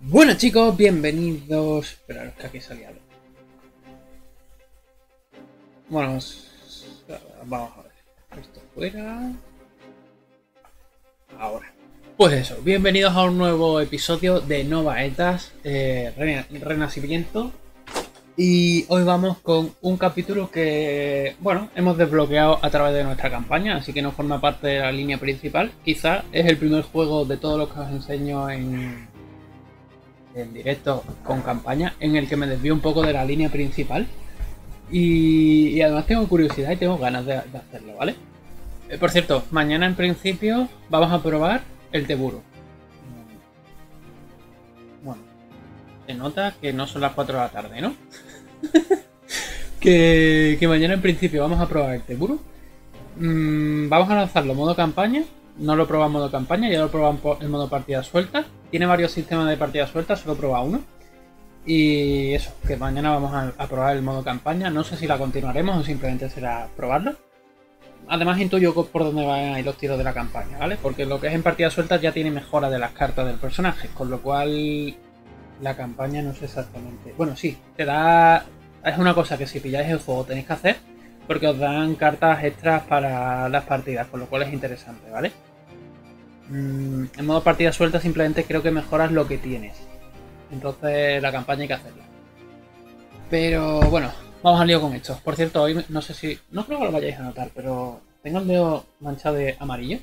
Bueno chicos, bienvenidos... Esperaros que aquí salía. Bueno, vamos a ver. Esto fuera... Ahora. Pues eso, bienvenidos a un nuevo episodio de Nova Etas, eh, Rena- Renacimiento. Y hoy vamos con un capítulo que, bueno, hemos desbloqueado a través de nuestra campaña, así que no forma parte de la línea principal. Quizá es el primer juego de todos los que os enseño en, en directo con campaña, en el que me desvío un poco de la línea principal. Y, y además tengo curiosidad y tengo ganas de, hacerlo, ¿vale? Eh, por cierto, mañana en principio vamos a probar el Teburo. Bueno, se nota que no son las 4 de la tarde, ¿no? que, que mañana en principio vamos a probar el Teburo. Mm, vamos a lanzarlo modo campaña. No lo en modo campaña, ya lo he probado en modo partida suelta. Tiene varios sistemas de partida suelta, solo he uno. Y eso, que mañana vamos a, probar el modo campaña. No sé si la continuaremos o simplemente será probarlo. Además intuyo por dónde van a ir los tiros de la campaña, ¿vale? Porque lo que es en partida suelta ya tiene mejora de las cartas del personaje, con lo cual la campaña no sé exactamente. Bueno, sí, te da. Es una cosa que si pilláis el juego tenéis que hacer, porque os dan cartas extras para las partidas, con lo cual es interesante, ¿vale? Mm, en modo partida suelta simplemente creo que mejoras lo que tienes. Entonces la campaña hay que hacerla. Pero bueno, vamos al lío con esto. Por cierto, hoy no sé si. No creo que lo vayáis a notar, pero tengo el dedo manchado de amarillo.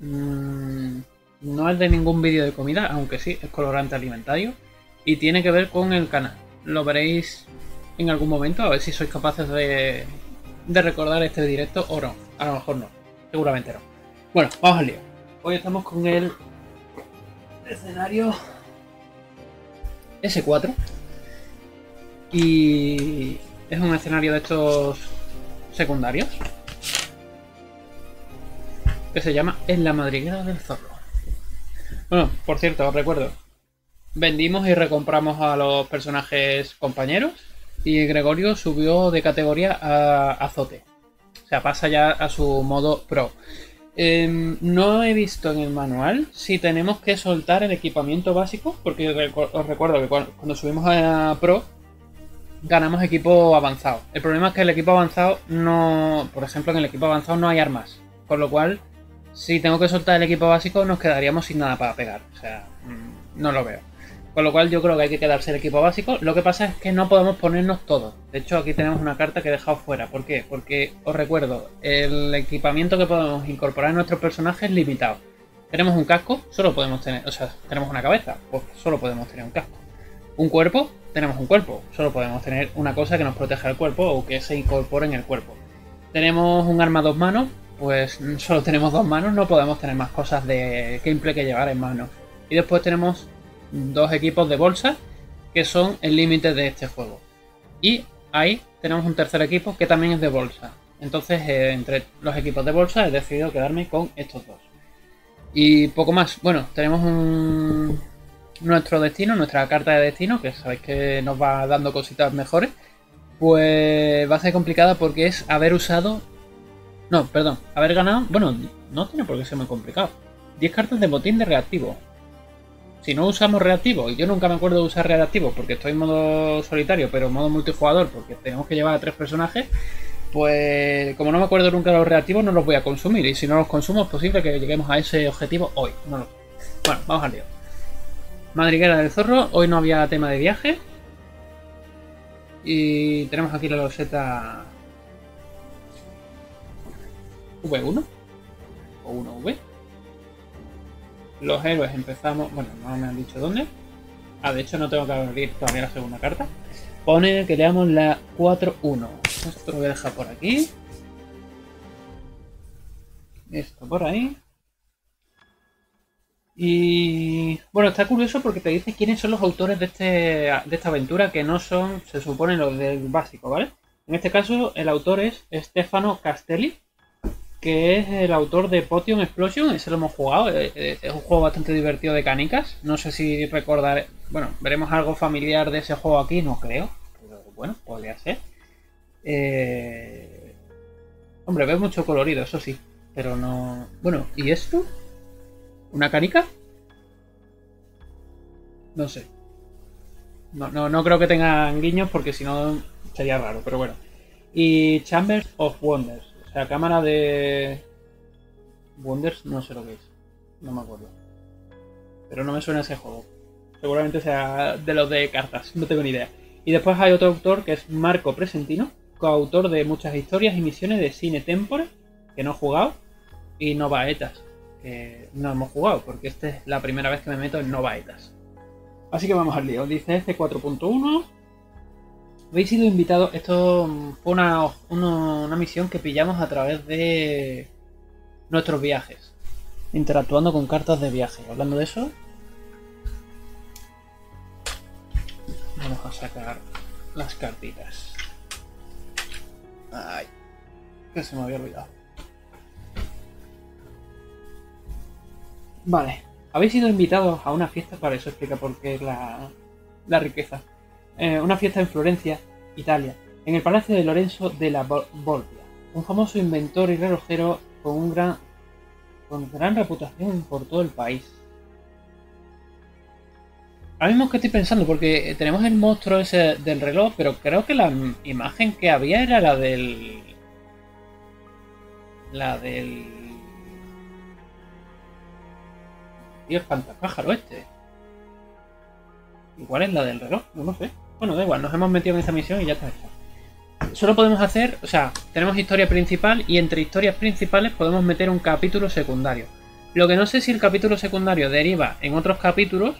Mm, no es de ningún vídeo de comida, aunque sí, es colorante alimentario. Y tiene que ver con el canal. Lo veréis en algún momento, a ver si sois capaces de, de recordar este directo o no. A lo mejor no, seguramente no. Bueno, vamos al lío. Hoy estamos con el escenario S4. Y es un escenario de estos secundarios. Que se llama En la madriguera del zorro. Bueno, por cierto, os recuerdo. Vendimos y recompramos a los personajes compañeros. Y Gregorio subió de categoría a azote. O sea, pasa ya a su modo pro. Em, no he visto en el manual si tenemos que soltar el equipamiento básico, porque os recuerdo que cuando, cuando subimos a Pro ganamos equipo avanzado. El problema es que el equipo avanzado no, por ejemplo, en el equipo avanzado no hay armas, con lo cual si tengo que soltar el equipo básico nos quedaríamos sin nada para pegar. O sea, mm, no lo veo. Con lo cual yo creo que hay que quedarse el equipo básico. Lo que pasa es que no podemos ponernos todos. De hecho, aquí tenemos una carta que he dejado fuera. ¿Por qué? Porque os recuerdo, el equipamiento que podemos incorporar en nuestro personaje es limitado. Tenemos un casco, solo podemos tener, o sea, tenemos una cabeza, pues solo podemos tener un casco. Un cuerpo, tenemos un cuerpo, solo podemos tener una cosa que nos proteja el cuerpo o que se incorpore en el cuerpo. Tenemos un arma a dos manos, pues solo tenemos dos manos, no podemos tener más cosas de que implique llevar en manos. Y después tenemos dos equipos de bolsa que son el límite de este juego. Y ahí tenemos un tercer equipo que también es de bolsa. Entonces, eh, entre los equipos de bolsa he decidido quedarme con estos dos. Y poco más. Bueno, tenemos un... nuestro destino, nuestra carta de destino, que sabéis que nos va dando cositas mejores. Pues va a ser complicada porque es haber usado... No, perdón, haber ganado... Bueno, no tiene por qué ser muy complicado. 10 cartas de botín de reactivo. Si no usamos reactivo, y yo nunca me acuerdo de usar reactivo porque estoy en modo solitario, pero en modo multijugador porque tenemos que llevar a tres personajes, pues como no me acuerdo nunca de los reactivos, no los voy a consumir. Y si no los consumo, es posible que lleguemos a ese objetivo hoy. No lo. Bueno, vamos al lío. Madriguera del zorro, hoy no había tema de viaje. Y tenemos aquí la loseta V1 o 1V. Los héroes empezamos. Bueno, no me han dicho dónde. Ah, de hecho, no tengo que abrir todavía la segunda carta. Pone que leamos la 4-1. Esto lo voy a dejar por aquí. Esto por ahí. Y bueno, está curioso porque te dice quiénes son los autores de, este, de esta aventura, que no son, se supone, los del básico, ¿vale? En este caso, el autor es Stefano Castelli, que es el autor de Potion Explosion, ese lo hemos jugado, eh, eh, es un juego bastante divertido de canicas, no sé si recordar, bueno, veremos algo familiar de ese juego aquí, no creo, pero bueno, podría ser. Eh... Hombre, ve mucho colorido, eso sí, pero no... Bueno, ¿y esto? ¿Una canica? No sé. No, no, no creo que tengan guiños porque si no sería raro, pero bueno. Y Chambers of Wonders. Sea, cámara de... Wonders, no sé lo que es. No me acuerdo. Pero no me suena ese juego. Seguramente sea de los de cartas, no tengo ni idea. Y después hay otro autor que es Marco Presentino, coautor de muchas historias y misiones de cine tempore, que no he jugado, y Novaetas, que no hemos jugado, porque esta es la primera vez que me meto en Novaetas. Así que vamos al lío. Dice este 4.1. Habéis sido invitados. Esto fue una, una misión que pillamos a través de nuestros viajes. Interactuando con cartas de viaje. Hablando de eso, Vamos a sacar las cartitas. Ay, que se me había olvidado. Vale, habéis sido invitados a una fiesta, para eso explica por qué la, la riqueza. Eh, una fiesta en Florencia, Italia, en el Palacio de Lorenzo de la Volpia, un famoso inventor y relojero con, un gran, con gran reputación por todo el país. Ahora mismo que estoy pensando, porque tenemos el monstruo ese del reloj, pero creo que la imagen que había era la del. La del. Tío, espantapájaro este. Igual es la del reloj, no lo sé. Bueno, da igual, nos hemos metido en esa misión y ya está. Solo podemos hacer, o sea, tenemos historia principal y entre historias principales podemos meter un capítulo secundario. Lo que no sé si el capítulo secundario deriva en otros capítulos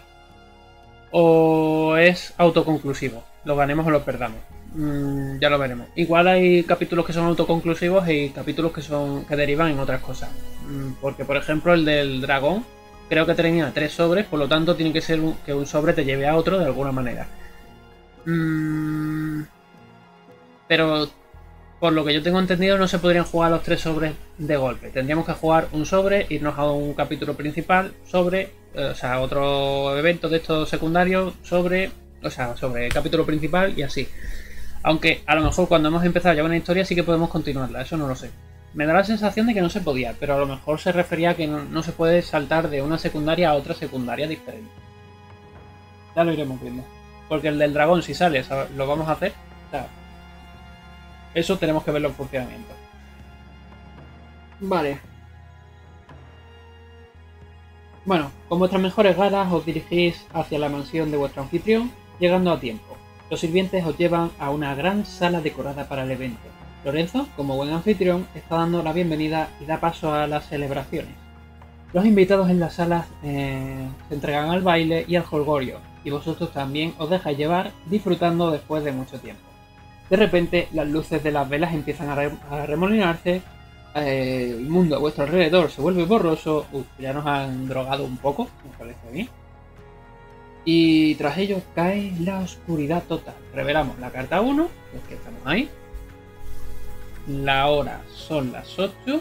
o es autoconclusivo. Lo ganemos o lo perdamos. Mm, ya lo veremos. Igual hay capítulos que son autoconclusivos y capítulos que son que derivan en otras cosas. Mm, porque, por ejemplo, el del dragón creo que tenía tres sobres, por lo tanto tiene que ser que un sobre te lleve a otro de alguna manera. Mm, pero por lo que yo tengo entendido, no se podrían jugar los tres sobres de golpe. Tendríamos que jugar un sobre, irnos a un capítulo principal, sobre, eh, o sea, otro evento de estos secundarios, sobre, o sea, sobre el capítulo principal y así. Aunque a lo mejor cuando hemos empezado ya una historia sí que podemos continuarla, eso no lo sé. Me da la sensación de que no se podía, pero a lo mejor se refería a que no, se puede saltar de una secundaria a otra secundaria diferente. Ya lo iremos viendo. Porque el del dragón, si sale, lo vamos a hacer. Eso tenemos que verlo en funcionamiento. Vale. Bueno, con vuestras mejores ganas os dirigís hacia la mansión de vuestro anfitrión, llegando a tiempo. Los sirvientes os llevan a una gran sala decorada para el evento. Lorenzo, como buen anfitrión, está dando la bienvenida y da paso a las celebraciones. Los invitados en la sala eh, se entregan al baile y al jolgorio, y vosotros también os dejáis llevar disfrutando después de mucho tiempo. De repente las luces de las velas empiezan a, remolinarse, eh, el mundo a vuestro alrededor se vuelve borroso, ya nos han drogado un poco, me parece mí. Y tras ello cae la oscuridad total. Revelamos la carta 1, es que estamos ahí. La hora son las 8.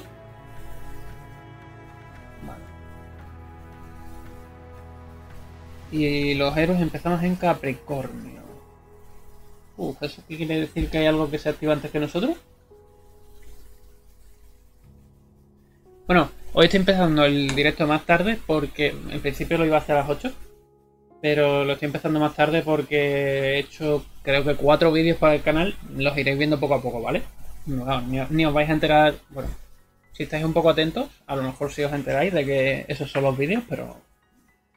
Y los héroes empezamos en Capricornio. Uf, ¿eso qué quiere decir que hay algo que se activa antes que nosotros? Bueno, hoy estoy empezando el directo más tarde porque en principio lo iba a hacer a las 8. Pero lo estoy empezando más tarde porque he hecho creo que cuatro vídeos para el canal. Los iréis viendo poco a poco, ¿vale? ni, os vais a enterar. Bueno, si estáis un poco atentos, a lo mejor sí os enteráis de que esos son los vídeos, pero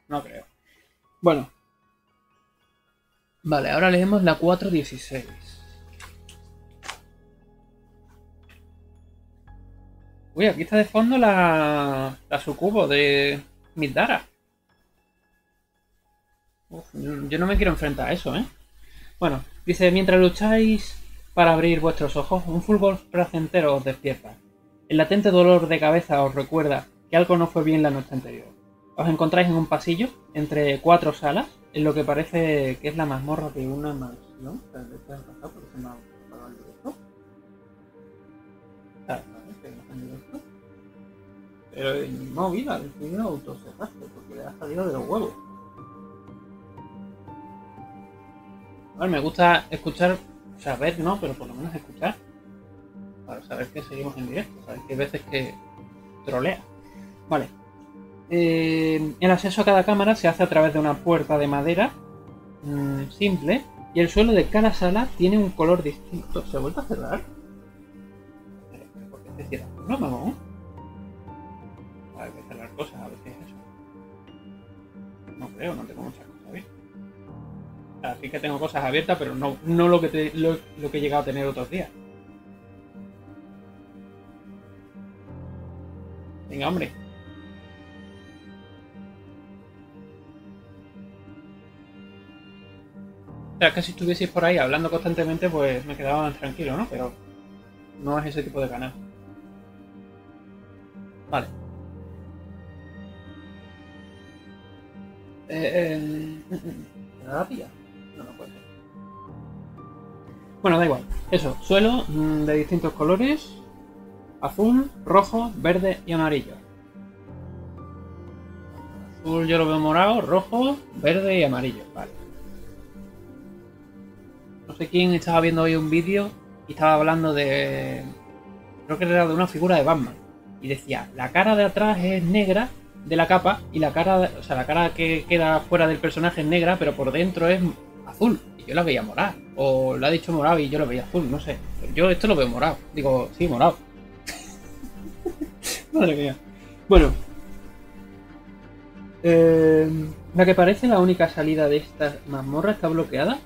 no creo. Bueno, Vale, ahora leemos la 416. Uy, aquí está de fondo la, la sucubo de Midara. yo no me quiero enfrentar a eso, ¿eh? Bueno, dice, mientras lucháis para abrir vuestros ojos, un fulgor placentero os despierta. El latente dolor de cabeza os recuerda que algo no fue bien la noche anterior. Os encontráis en un pasillo entre cuatro salas en lo que parece que es la mazmorra de una mansión. Pero no, mira, el video autocerraste porque le ha salido de los huevos. A ver, me gusta escuchar, saber no, pero por lo menos escuchar. Para saber que seguimos en directo, sabes que hay veces que trolea. Vale, eh, el acceso a cada cámara se hace a través de una puerta de madera mm, simple y el suelo de cada sala tiene un color distinto. ¿Se ha vuelto a cerrar? ¿Por qué se cierra? No, mamón. Hay que cerrar cosas, a ver qué es eso. No creo, no tengo muchas cosas abiertas. Así que tengo cosas abiertas, pero no, no lo, que lo que he llegado a tener otros días. Venga, hombre. O sea, que si estuvieseis por ahí hablando constantemente, pues me quedaba más tranquilo, ¿no? Pero no es ese tipo de canal. Vale. Eh, eh. No, no puede. Bueno, da igual. Eso, suelo mm, de distintos colores. Azul, rojo, verde y amarillo. Azul yo lo veo morado, rojo, verde y amarillo. Vale. No sé quién estaba viendo hoy un vídeo y estaba hablando de. Creo que era de una figura de Batman. Y decía, la cara de atrás es negra de la capa y la cara, o sea, la cara que queda fuera del personaje es negra, pero por dentro es azul. Y yo la veía morada. O lo ha dicho morado y yo lo veía azul, no sé. Yo esto lo veo morado. Digo, sí, morado. Madre mía. Bueno. Eh, la que parece la única salida de esta mazmorra está bloqueada.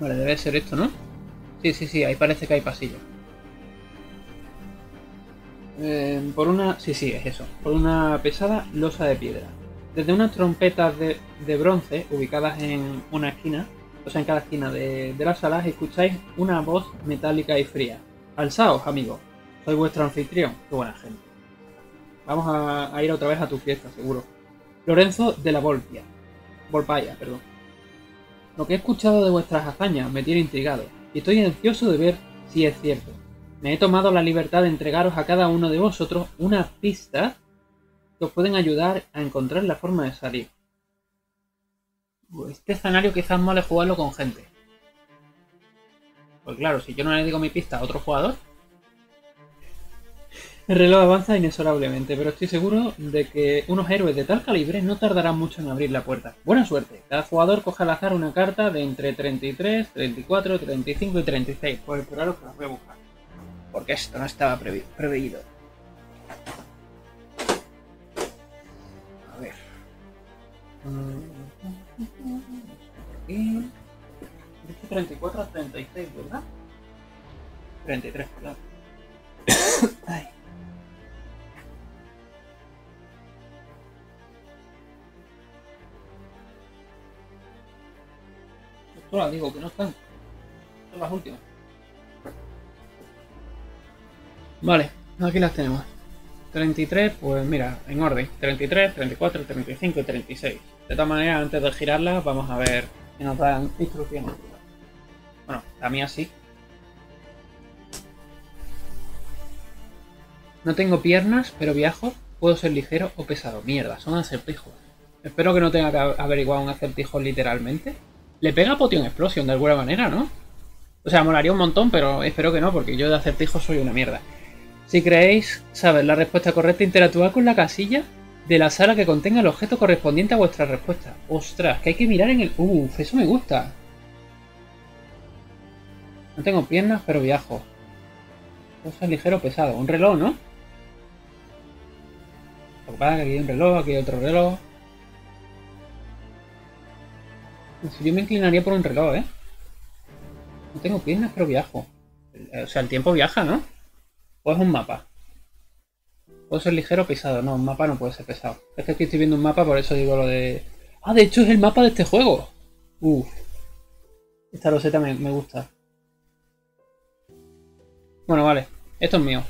Vale, debe ser esto, ¿no? Sí, sí, sí, ahí parece que hay pasillo. Eh, por una... Sí, sí, es eso. Por una pesada losa de piedra. Desde unas trompetas de, bronce ubicadas en una esquina, o sea, en cada esquina de, las salas, escucháis una voz metálica y fría. Alzaos, amigos. Soy vuestro anfitrión. Qué buena gente. Vamos a ir otra vez a tu fiesta, seguro. Lorenzo de la Volpia. Volpaya, perdón. Lo que he escuchado de vuestras hazañas me tiene intrigado, y estoy ansioso de ver si es cierto. Me he tomado la libertad de entregaros a cada uno de vosotros unas pistas que os pueden ayudar a encontrar la forma de salir. Este escenario quizás mole jugarlo con gente. Pues claro, si yo no le digo mi pista a otro jugador, el reloj avanza inexorablemente, pero estoy seguro de que unos héroes de tal calibre no tardarán mucho en abrir la puerta. Buena suerte. Cada jugador coge al azar una carta de entre 33, 34, 35 y 36. Pues esperaros que las voy a buscar. Porque esto no estaba preveído. A ver. Aquí. Dice 34 a 36, ¿verdad? 33, claro. Ay. Digo que no están. Son las últimas. Vale, aquí las tenemos. 33, pues mira, en orden. 33, 34, 35 y 36. De todas maneras, antes de girarlas, vamos a ver que nos dan instrucciones. Bueno, la mía sí. No tengo piernas, pero viajo. Puedo ser ligero o pesado. Mierda, son acertijos. Espero que no tenga que averiguar un acertijo literalmente. Le pega Potion Explosion de alguna manera, ¿no? O sea, molaría un montón, pero espero que no, porque yo de acertijos soy una mierda. Si creéis saber la respuesta correcta, interactuad con la casilla de la sala que contenga el objeto correspondiente a vuestra respuesta. Ostras, que hay que mirar en el... Uf, eso me gusta. No tengo piernas, pero viajo. Cosa ligero pesado. Un reloj, ¿no? Lo pasa que aquí hay un reloj, aquí hay otro reloj. Yo me inclinaría por un reloj, ¿eh? No tengo piernas, pero viajo. O sea, el tiempo viaja, ¿no? O es un mapa. Puede ser ligero o pesado. No, un mapa no puede ser pesado. Es que aquí estoy viendo un mapa, por eso digo lo de... Ah, de hecho es el mapa de este juego. Uf. Esta roseta me, me gusta. Bueno, vale. Esto es mío.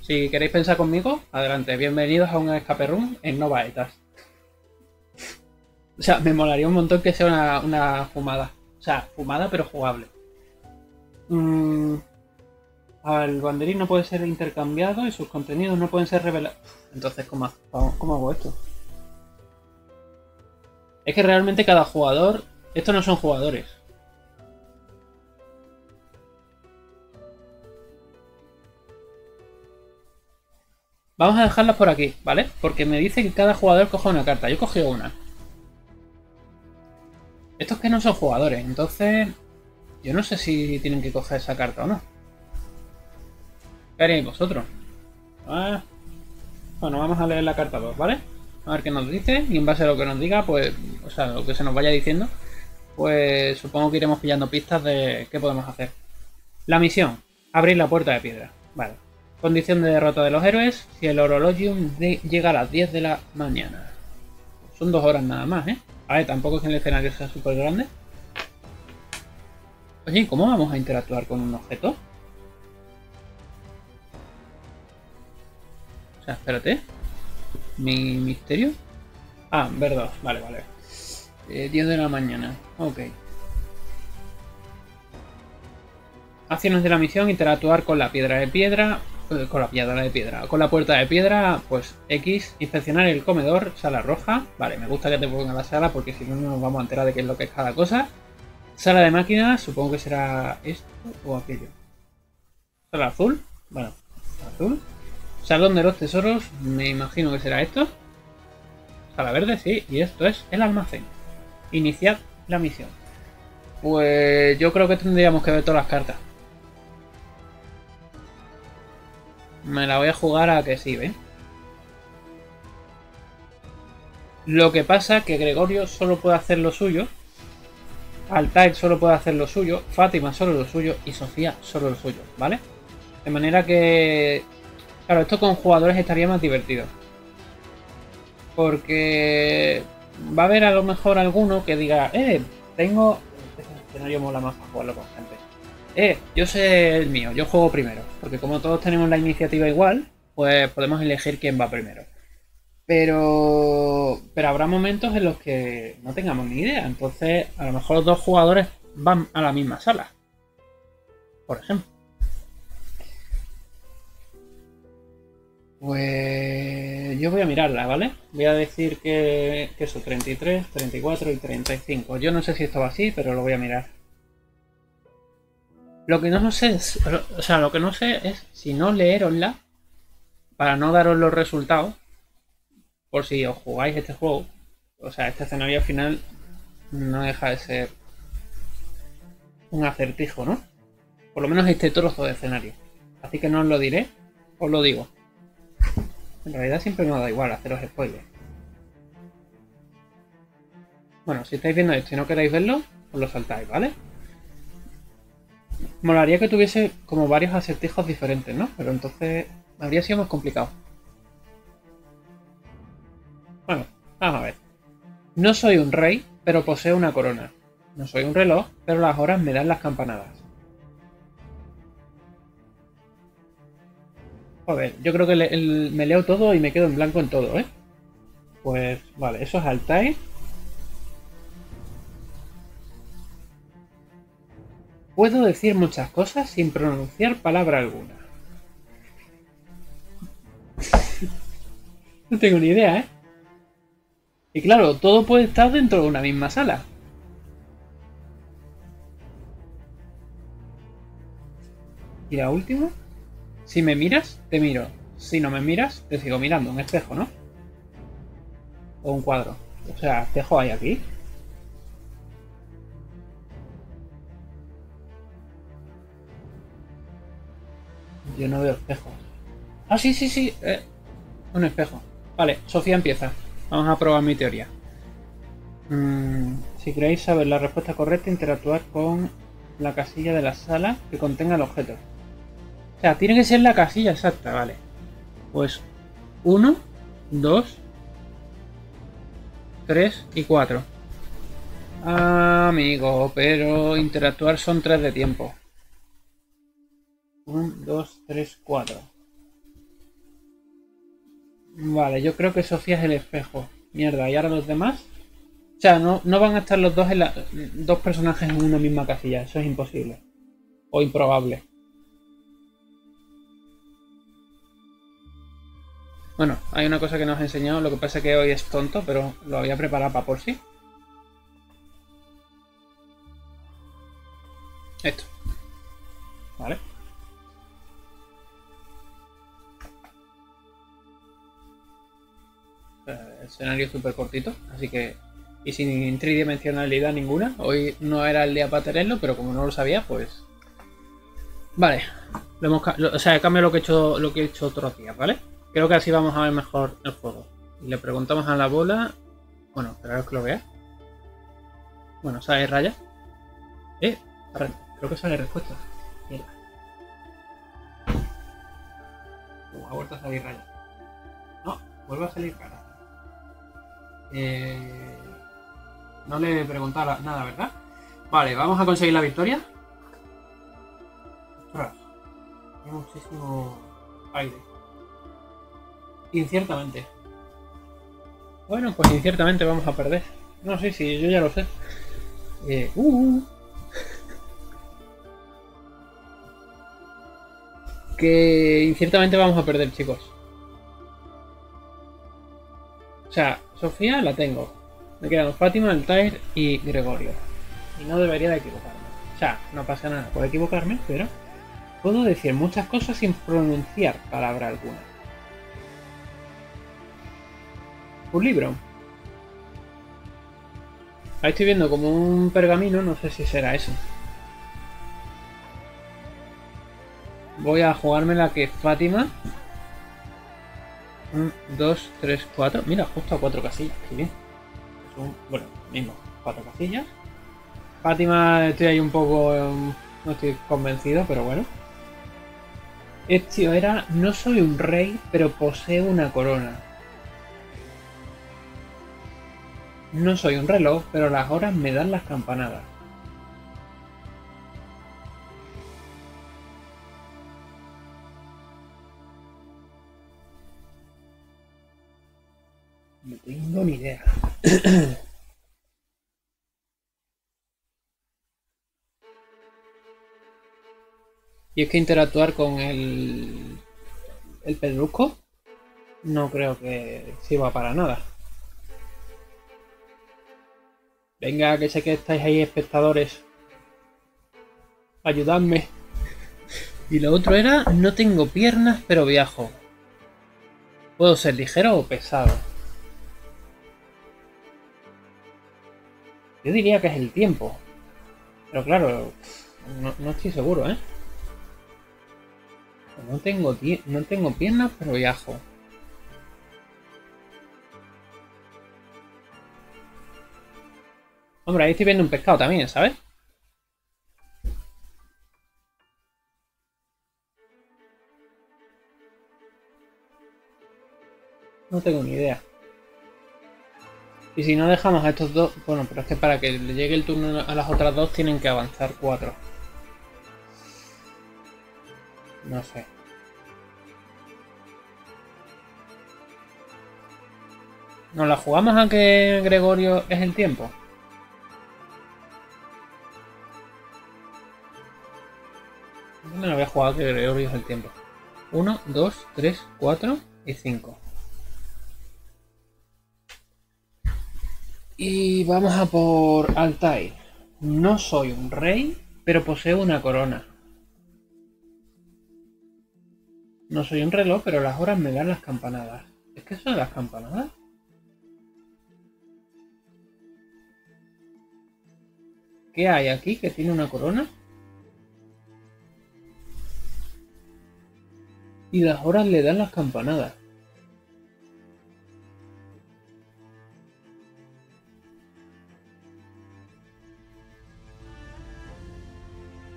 Si queréis pensar conmigo, adelante. Bienvenidos a un escape room en Nova Etas. O sea, me molaría un montón que sea una, una fumada. O sea, fumada pero jugable. Mm, el banderín no puede ser intercambiado y sus contenidos no pueden ser revelados. Entonces, ¿cómo, ¿cómo hago esto? Es que realmente cada jugador... Estos no son jugadores. Vamos a dejarlas por aquí, ¿vale? Porque me dice que cada jugador coja una carta. Yo he cogido una. Estos que no son jugadores, entonces yo no sé si tienen que coger esa carta o no. ¿Qué haríais vosotros? Ah, bueno, vamos a leer la carta 2, ¿vale? A ver qué nos dice y en base a lo que nos diga, pues, o sea, lo que se nos vaya diciendo, pues supongo que iremos pillando pistas de qué podemos hacer. La misión, abrir la puerta de piedra. Vale. Condición de derrota de los héroes, si el Orologium llega a las 10 de la mañana. Son dos horas nada más, ¿eh? A ver, tampoco es que el escenario sea súper grande. Oye, ¿cómo vamos a interactuar con un objeto? O sea, espérate. ¿Mi misterio? Ah, verdad. Vale, vale. 10 eh, de la mañana. Ok. Acciones de la misión, interactuar con la piedra de piedra. Eh, con la piedra de piedra. Con la puerta de piedra, pues X. Inspeccionar el comedor, sala roja. Vale, me gusta que te ponga la sala porque si no, no nos vamos a enterar de qué es lo que es cada cosa. Sala de máquinas, supongo que será esto o aquello. Sala azul. Bueno, azul. Salón de los tesoros, me imagino que será esto. Sala verde, sí. Y esto es el almacén. Iniciar la misión. Pues yo creo que tendríamos que ver todas las cartas. Me la voy a jugar a que sí, ¿ves? Lo que pasa que Gregorio solo puede hacer lo suyo. Altair solo puede hacer lo suyo. Fátima solo lo suyo. Y Sofía solo lo suyo, ¿vale? De manera que... Claro, esto con jugadores estaría más divertido. Porque va a haber a lo mejor alguno que diga, eh, tengo... Este escenario mola más para jugarlo con gente. Eh, yo sé el mío, yo juego primero. Porque como todos tenemos la iniciativa igual, pues podemos elegir quién va primero. Pero, pero habrá momentos en los que no tengamos ni idea. Entonces, a lo mejor los dos jugadores van a la misma sala. Por ejemplo. Pues yo voy a mirarla, ¿vale? Voy a decir que, que eso, 33, 34 y 35. Yo no sé si esto va así, pero lo voy a mirar. Lo que no sé es, o sea, lo que no sé es si no leerosla para no daros los resultados por si os jugáis este juego. O sea, este escenario al final no deja de ser un acertijo, ¿no? Por lo menos este trozo de escenario. Así que no os lo diré, os lo digo. En realidad siempre me da igual haceros spoilers. Bueno, si estáis viendo esto y no queréis verlo, os lo saltáis, ¿vale? Molaría que tuviese como varios acertijos diferentes, ¿no? Pero entonces habría sido más complicado. Bueno, vamos a ver. No soy un rey, pero poseo una corona. No soy un reloj, pero las horas me dan las campanadas. Joder, yo creo que me leo todo y me quedo en blanco en todo, ¿eh? Pues vale, eso es Altair. Puedo decir muchas cosas sin pronunciar palabra alguna. no tengo ni idea, ¿eh? Y claro, todo puede estar dentro de una misma sala. ¿Y la última? Si me miras, te miro. Si no me miras, te sigo mirando. Un espejo, ¿no? O un cuadro. O sea, espejo hay aquí. Yo no veo espejos. Ah, sí, sí, sí. Eh, un espejo. Vale, Sofía empieza. Vamos a probar mi teoría. Mm, si queréis saber la respuesta correcta, interactuar con la casilla de la sala que contenga el objeto. O sea, tiene que ser la casilla exacta, vale. Pues 1, 2, 3 y 4. amigo, pero interactuar son 3 de tiempo. 1, 2, 3, 4. Vale, yo creo que Sofía es el espejo. Mierda, ¿y ahora los demás? O sea, no, no van a estar los dos, en la, dos personajes en una misma casilla. Eso es imposible. O improbable. Bueno, hay una cosa que nos ha enseñado, lo que pasa es que hoy es tonto, pero lo había preparado para por sí. Esto. ¿Vale? Escenario es súper cortito, así que y sin tridimensionalidad ninguna. Hoy no era el día para tenerlo, pero como no lo sabía, pues. Vale. Lo hemos, o sea, he cambiado lo que he hecho, lo que he hecho otros días, ¿vale? Creo que así vamos a ver mejor el juego. Le preguntamos a la bola. Bueno, esperaros que lo vea. Bueno, sale raya. Eh, creo que sale respuesta. Uh, ha vuelto a salir raya. No, vuelve a salir cara. Eh, no le preguntaba nada, ¿verdad? Vale, vamos a conseguir la victoria. Ostras, hay muchísimo aire. Inciertamente. Bueno, pues inciertamente vamos a perder. No sé si yo ya lo sé. Eh, uh, que inciertamente vamos a perder, chicos. O sea, Sofía la tengo. Me quedan Fátima, Altair y Gregorio. Y no debería de equivocarme. O sea, no pasa nada, puedo equivocarme, pero puedo decir muchas cosas sin pronunciar palabra alguna. Un libro. Ahí estoy viendo como un pergamino, no sé si será eso. Voy a jugarme la que Fátima 1, 2, 3, 4. Mira, justo a 4 casillas. Qué bien. bueno, mismo. 4 casillas. Fátima, estoy ahí un poco. Em, no estoy convencido, pero bueno. Este era. No soy un rey, pero poseo una corona. No soy un reloj, pero las horas me dan las campanadas. Ni idea. y es que interactuar con el, el pedrusco no creo que sirva para nada. Venga, que sé que estáis ahí espectadores. Ayudadme. Y lo otro era, no tengo piernas pero viajo. Puedo ser ligero o pesado. Yo diría que es el tiempo. Pero claro, no, estoy seguro, ¿eh? No tengo, no tengo piernas, pero viajo. Hombre, ahí estoy viendo un pescado también, ¿sabes? No tengo ni idea. Y si no dejamos a estos dos... Bueno, pero es que para que le llegue el turno a las otras dos tienen que avanzar cuatro. No sé. ¿Nos la jugamos a que Gregorio es el tiempo? Me la voy a jugar a que Gregorio es el tiempo. 1, 2, 3, 4 y 5. Y vamos a por Altair. No soy un rey, pero poseo una corona. No soy un reloj, pero las horas me dan las campanadas. ¿Es que son las campanadas? ¿Qué hay aquí que tiene una corona? Y las horas le dan las campanadas.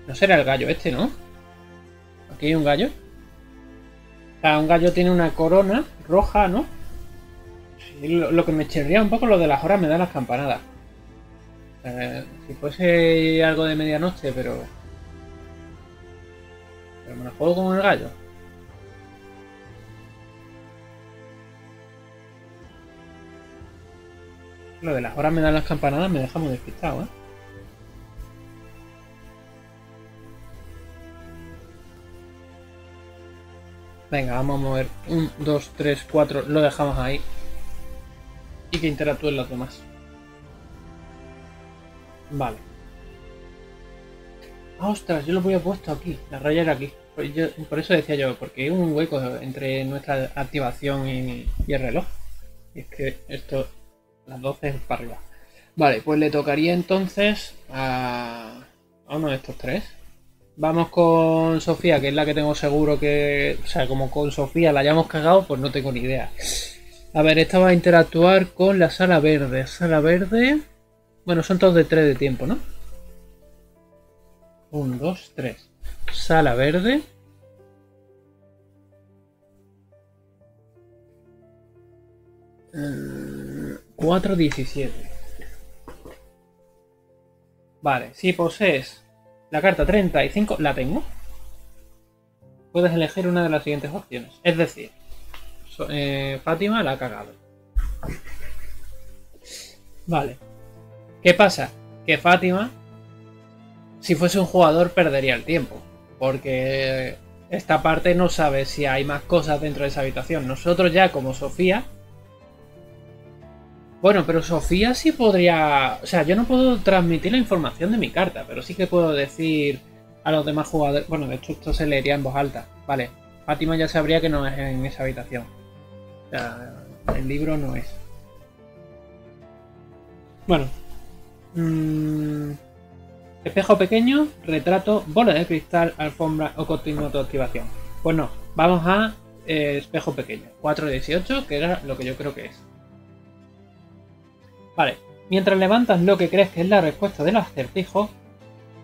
No será el gallo este, ¿no? Aquí hay un gallo. O un gallo tiene una corona roja, ¿no? lo, que me chirría un poco lo de las horas me da las campanadas. Eh, si fuese algo de medianoche, pero... Pero me lo juego con el gallo. Lo de las horas me dan las campanadas me deja muy despistado, ¿eh? Venga, vamos a mover 1, 2, 3, 4, lo dejamos ahí. Y que interactúen los demás. Vale. Ostras, yo lo voy a puesto aquí, la raya era aquí. Por eso decía yo, porque hay un hueco entre nuestra activación y, el reloj. Y es que esto, las 12 es para arriba. Vale, pues le tocaría entonces a uno de estos tres. Vamos con Sofía, que es la que tengo seguro que. O sea, como con Sofía la hayamos cagado, pues no tengo ni idea. A ver, esta va a interactuar con la sala verde. Sala verde. Bueno, son todos de 3 de tiempo, ¿no? 1, 2, 3. Sala verde. Eh, 4, 17. Vale, si posees la carta 35, la tengo. Puedes elegir una de las siguientes opciones. Es decir, eh, Fátima la ha cagado. Vale. ¿Qué pasa? Que Fátima, si fuese un jugador, perdería el tiempo. Porque esta parte no sabe si hay más cosas dentro de esa habitación. Nosotros ya, como Sofía... Bueno, pero Sofía sí podría... O sea, yo no puedo transmitir la información de mi carta, pero sí que puedo decir a los demás jugadores... Bueno, de hecho esto se leería en voz alta. Vale, Fátima ya sabría que no es en esa habitación. O sea, el libro no es. Bueno. Mm, espejo pequeño, retrato, bola de cristal, alfombra o continúa tu activación. Pues no, vamos a eh, espejo pequeño. 4 de 18, que era lo que yo creo que es. Vale, mientras levantas lo que crees que es la respuesta del acertijo,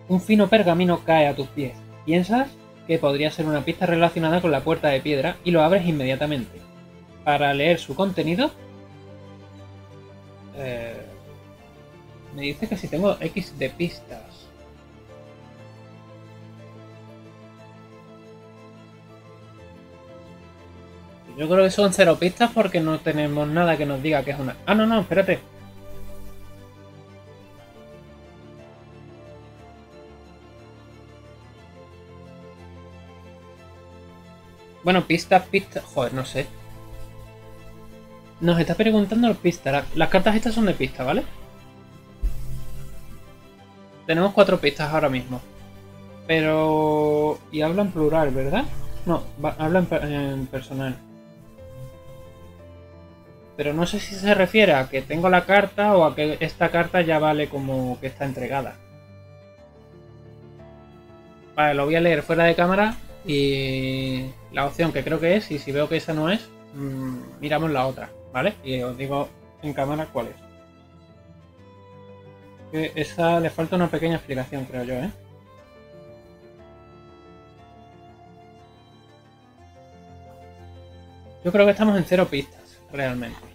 un fino pergamino cae a tus pies. Piensas que podría ser una pista relacionada con la puerta de piedra y lo abres inmediatamente. Para leer su contenido, eh, me dice que si tengo X de pistas. Yo creo que son cero pistas porque no tenemos nada que nos diga que es una... Ah, no, no, espérate. Bueno, pistas, pistas... Joder, no sé. Nos está preguntando el pista. La- Las cartas estas son de pista, ¿vale? Tenemos cuatro pistas ahora mismo. Pero... Y habla en plural, ¿verdad? No, va- habla en, per- en personal. Pero no sé si se refiere a que tengo la carta o a que esta carta ya vale como que está entregada. Vale, lo voy a leer fuera de cámara y la opción que creo que es, y si veo que esa no es, mm, miramos la otra, ¿vale? Y os digo en cámara cuál es. Que esa le falta una pequeña explicación, creo yo, ¿eh? Yo creo que estamos en cero pistas, realmente.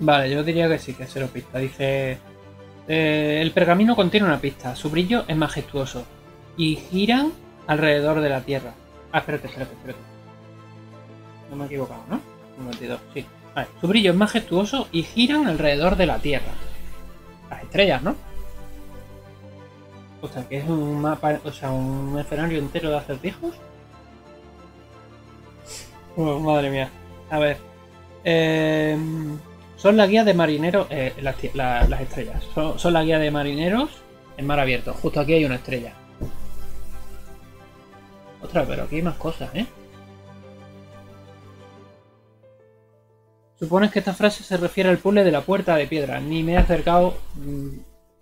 Vale, yo diría que sí, que cero pista. Dice... eh, el pergamino contiene una pista. Su brillo es majestuoso. Y giran alrededor de la Tierra. Ah, espérate, espérate, espérate. No me he equivocado, ¿no? Un 22, sí. Vale, su brillo es majestuoso y giran alrededor de la Tierra. Las estrellas, ¿no? O sea, que es un mapa, o sea, un escenario entero de acertijos. Oh, madre mía. A ver. Eh, son la guía de marineros. eh, las, estrellas. Son, son la guía de marineros en mar abierto. Justo aquí hay una estrella. Otra, pero aquí hay más cosas, ¿eh? Supones que esta frase se refiere al puzzle de la puerta de piedra. Ni me he acercado. mm,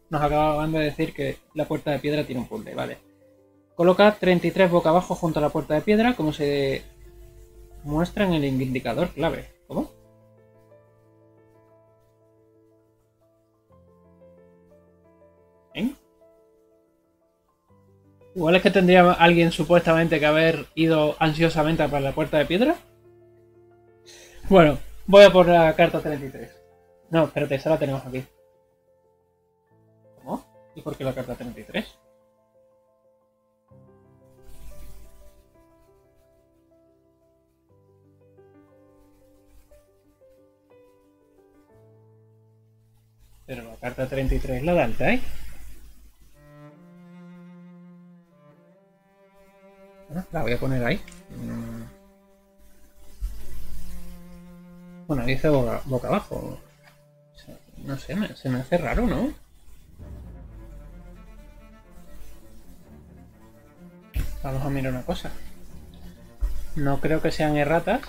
Nos acaban de decir que la puerta de piedra tiene un puzzle, vale. Coloca 33 boca abajo junto a la puerta de piedra, como se muestra en el indicador clave. ¿Cómo? Igual es que tendría alguien supuestamente que haber ido ansiosamente para la puerta de piedra. Bueno, voy a por la carta 33. No, espérate, esa la tenemos aquí. ¿Cómo? ¿Y por qué la carta 33? Pero la carta 33 es la de Altair. La voy a poner ahí. Mm. Bueno, dice boca, boca abajo. No sé, se me hace raro, ¿no? Vamos a mirar una cosa. No creo que sean erratas.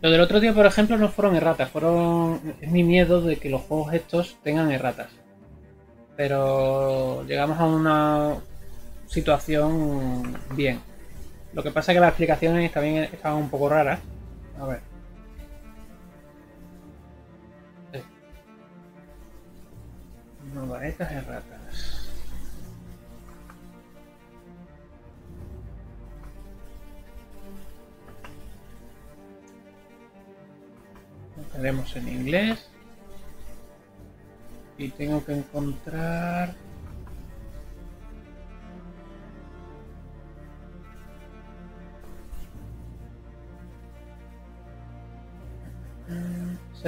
Lo del otro día, por ejemplo, no fueron erratas. Fueron... Es mi miedo de que los juegos estos tengan erratas. Pero llegamos a una situación bien. Lo que pasa es que las explicaciones también estaban un poco raras. A ver. No, varetas erratas. Lo tenemos en inglés. Y tengo que encontrar...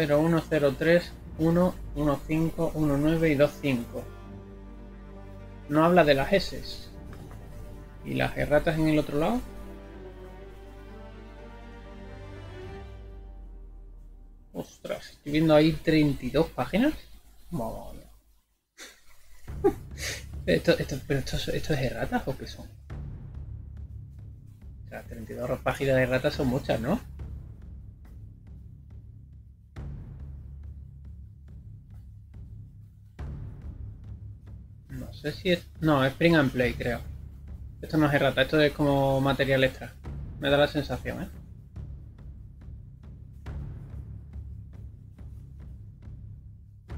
Cero uno cero tres 1, 1, 5, 1, 9 y 2, 5. No habla de las S. ¿Y las erratas en el otro lado? Ostras, estoy viendo ahí 32 páginas. esto, esto, pero esto, esto es erratas o qué son? O sea, 32 páginas de erratas son muchas, ¿no? Sé si es... No, es Spring and Play, creo. Esto no es errata, esto es como material extra. Me da la sensación, ¿eh?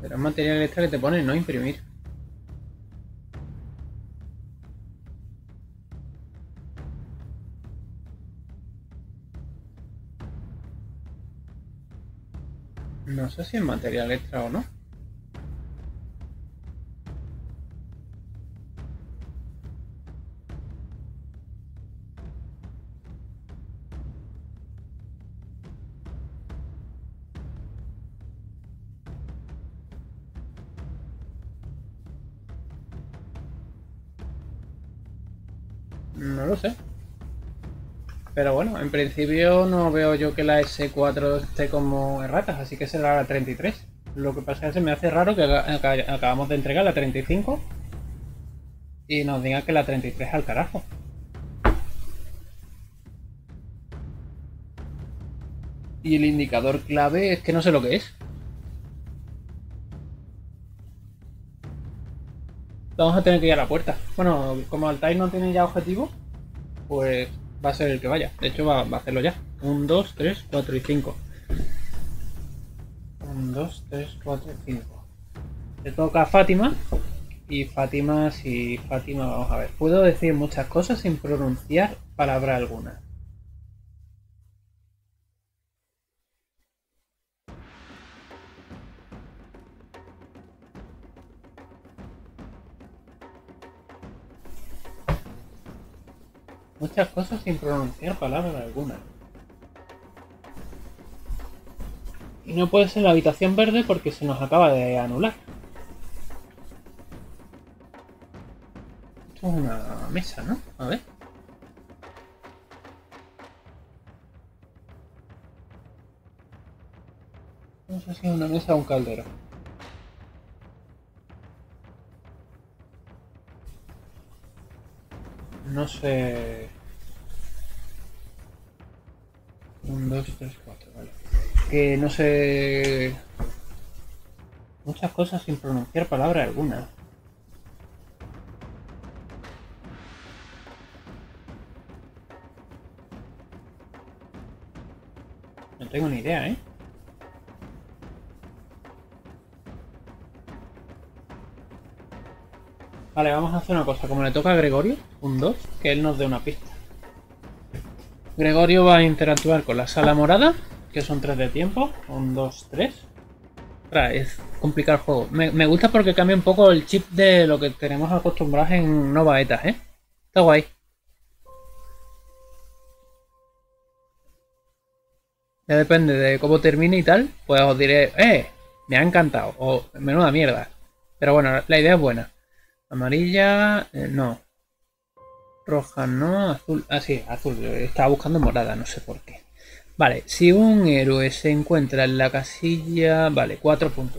Pero es material extra que te pone no imprimir. No sé si es material extra o no. No Pero bueno, en principio no veo yo que la S4 esté como erratas, así que será la 33. Lo que pasa es que se me hace raro que acabamos de entregar la 35 y nos diga que la 33 al carajo. Y el indicador clave es que no sé lo que es. Vamos a tener que ir a la puerta. Bueno, como Altair no tiene ya objetivo, pues va a ser el que vaya. De hecho, va, a hacerlo ya. 1, 2, 3, 4 y 5. 1, 2, 3, 4 y 5. Le toca a Fátima. Y Fátima, si Fátima, vamos a ver. Puedo decir muchas cosas sin pronunciar palabra alguna. Muchas cosas sin pronunciar palabra alguna. Y no puede ser la habitación verde porque se nos acaba de anular. Esto es una mesa, ¿no? A ver. No sé si es una mesa o un caldero. No sé... 1, 2, 3, 4, vale. Que no sé... Muchas cosas sin pronunciar palabra alguna. No tengo ni idea, ¿eh? Vale, vamos a hacer una cosa. Como le toca a Gregorio, un 2, que él nos dé una pista. Gregorio va a interactuar con la sala morada, que son 3 de tiempo. Un 2, 3. Es complicado el juego. Me, gusta porque cambia un poco el chip de lo que tenemos acostumbrados en Nova Eta, ¿eh? Está guay. Ya depende de cómo termine y tal, pues os diré, ¡eh! Me ha encantado. O menuda mierda. Pero bueno, la idea es buena. Amarilla, eh, no. Roja no, azul. Ah, sí, azul. Estaba buscando morada, no sé por qué. Vale, si un héroe se encuentra en la casilla... Vale, 4.2.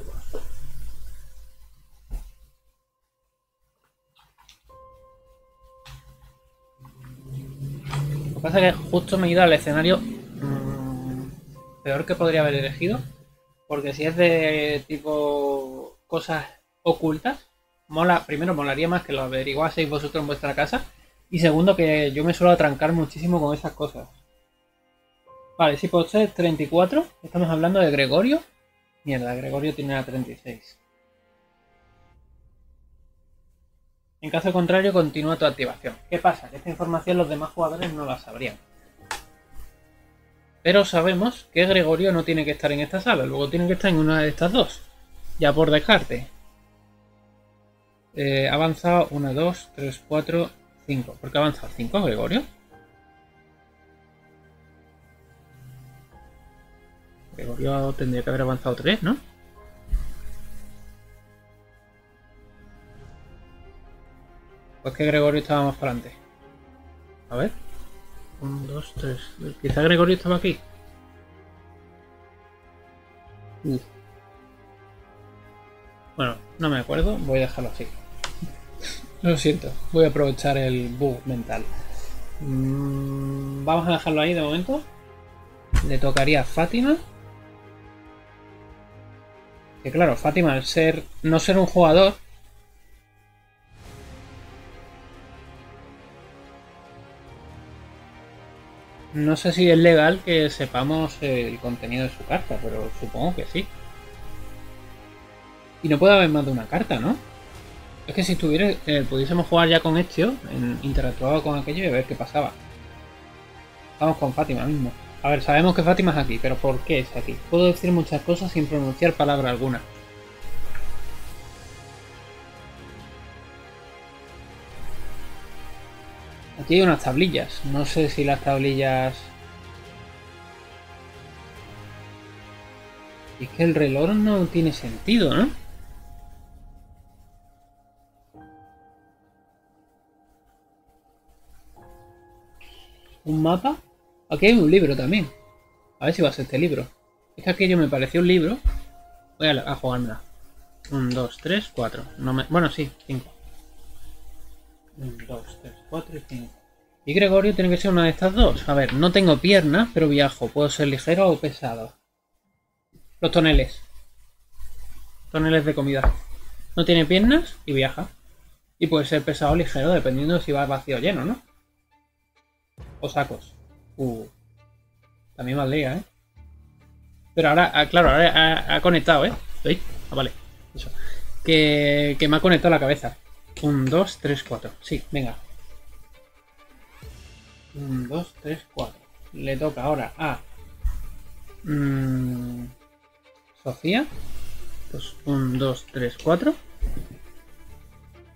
Lo que pasa es que justo me he ido al escenario mm, peor que podría haber elegido. Porque si es de tipo cosas ocultas, mola, primero molaría más que lo averiguaseis vosotros en vuestra casa. Y segundo, que yo me suelo atrancar muchísimo con esas cosas. Vale, si por ser 34, estamos hablando de Gregorio. Mierda, Gregorio tiene la 36. En caso contrario, continúa tu activación. ¿Qué pasa? Que esta información los demás jugadores no la sabrían. Pero sabemos que Gregorio no tiene que estar en esta sala, luego tiene que estar en una de estas dos. Ya por dejarte. Eh, avanzado 1, 2, 3, 4, 5. ¿Por qué ha avanzado 5, Gregorio? Gregorio tendría que haber avanzado 3, ¿no? Pues que Gregorio estaba más para adelante. A ver. Un, dos, tres. Quizá Gregorio estaba aquí. Bueno, no me acuerdo. Voy a dejarlo así. Lo siento. Voy a aprovechar el bug mental. Mm, vamos a dejarlo ahí de momento. Le tocaría a Fátima. Que claro, Fátima al ser no ser un jugador No sé si es legal que sepamos el contenido de su carta, pero supongo que sí. Y no puede haber más de una carta, ¿no? Es que si estuviera, eh, pudiésemos jugar ya con Ezio, interactuado con aquello y ver qué pasaba. Vamos con Fátima mismo. A ver, sabemos que Fátima es aquí, pero ¿por qué es aquí? Puedo decir muchas cosas sin pronunciar palabra alguna. Aquí hay unas tablillas. No sé si las tablillas... Es que el reloj no tiene sentido, ¿no? ¿Un mapa? Aquí hay un libro también. A ver si va a ser este libro. Es que aquello me pareció un libro. Voy a, a jugármela. Un, dos, tres, cuatro. No me... Bueno, sí, cinco. 1, 2, 3, 4 y 5. Y Gregorio tiene que ser una de estas dos. A ver, no tengo piernas, pero viajo. Puedo ser ligero o pesado. Los toneles. Toneles de comida. No tiene piernas y viaja. Y puede ser pesado o ligero, dependiendo de si va vacío o lleno, ¿no? O sacos. Uh. También valdría, ¿eh? Pero ahora, ah, claro, ahora ha, conectado, ¿eh? ¿Veis? Ah, vale. Que, que me ha conectado la cabeza. 1, 2, 3, 4. Sí, venga. 1, 2, 3, 4. Le toca ahora a mmm, Sofía. Pues 1, 2, 3, 4.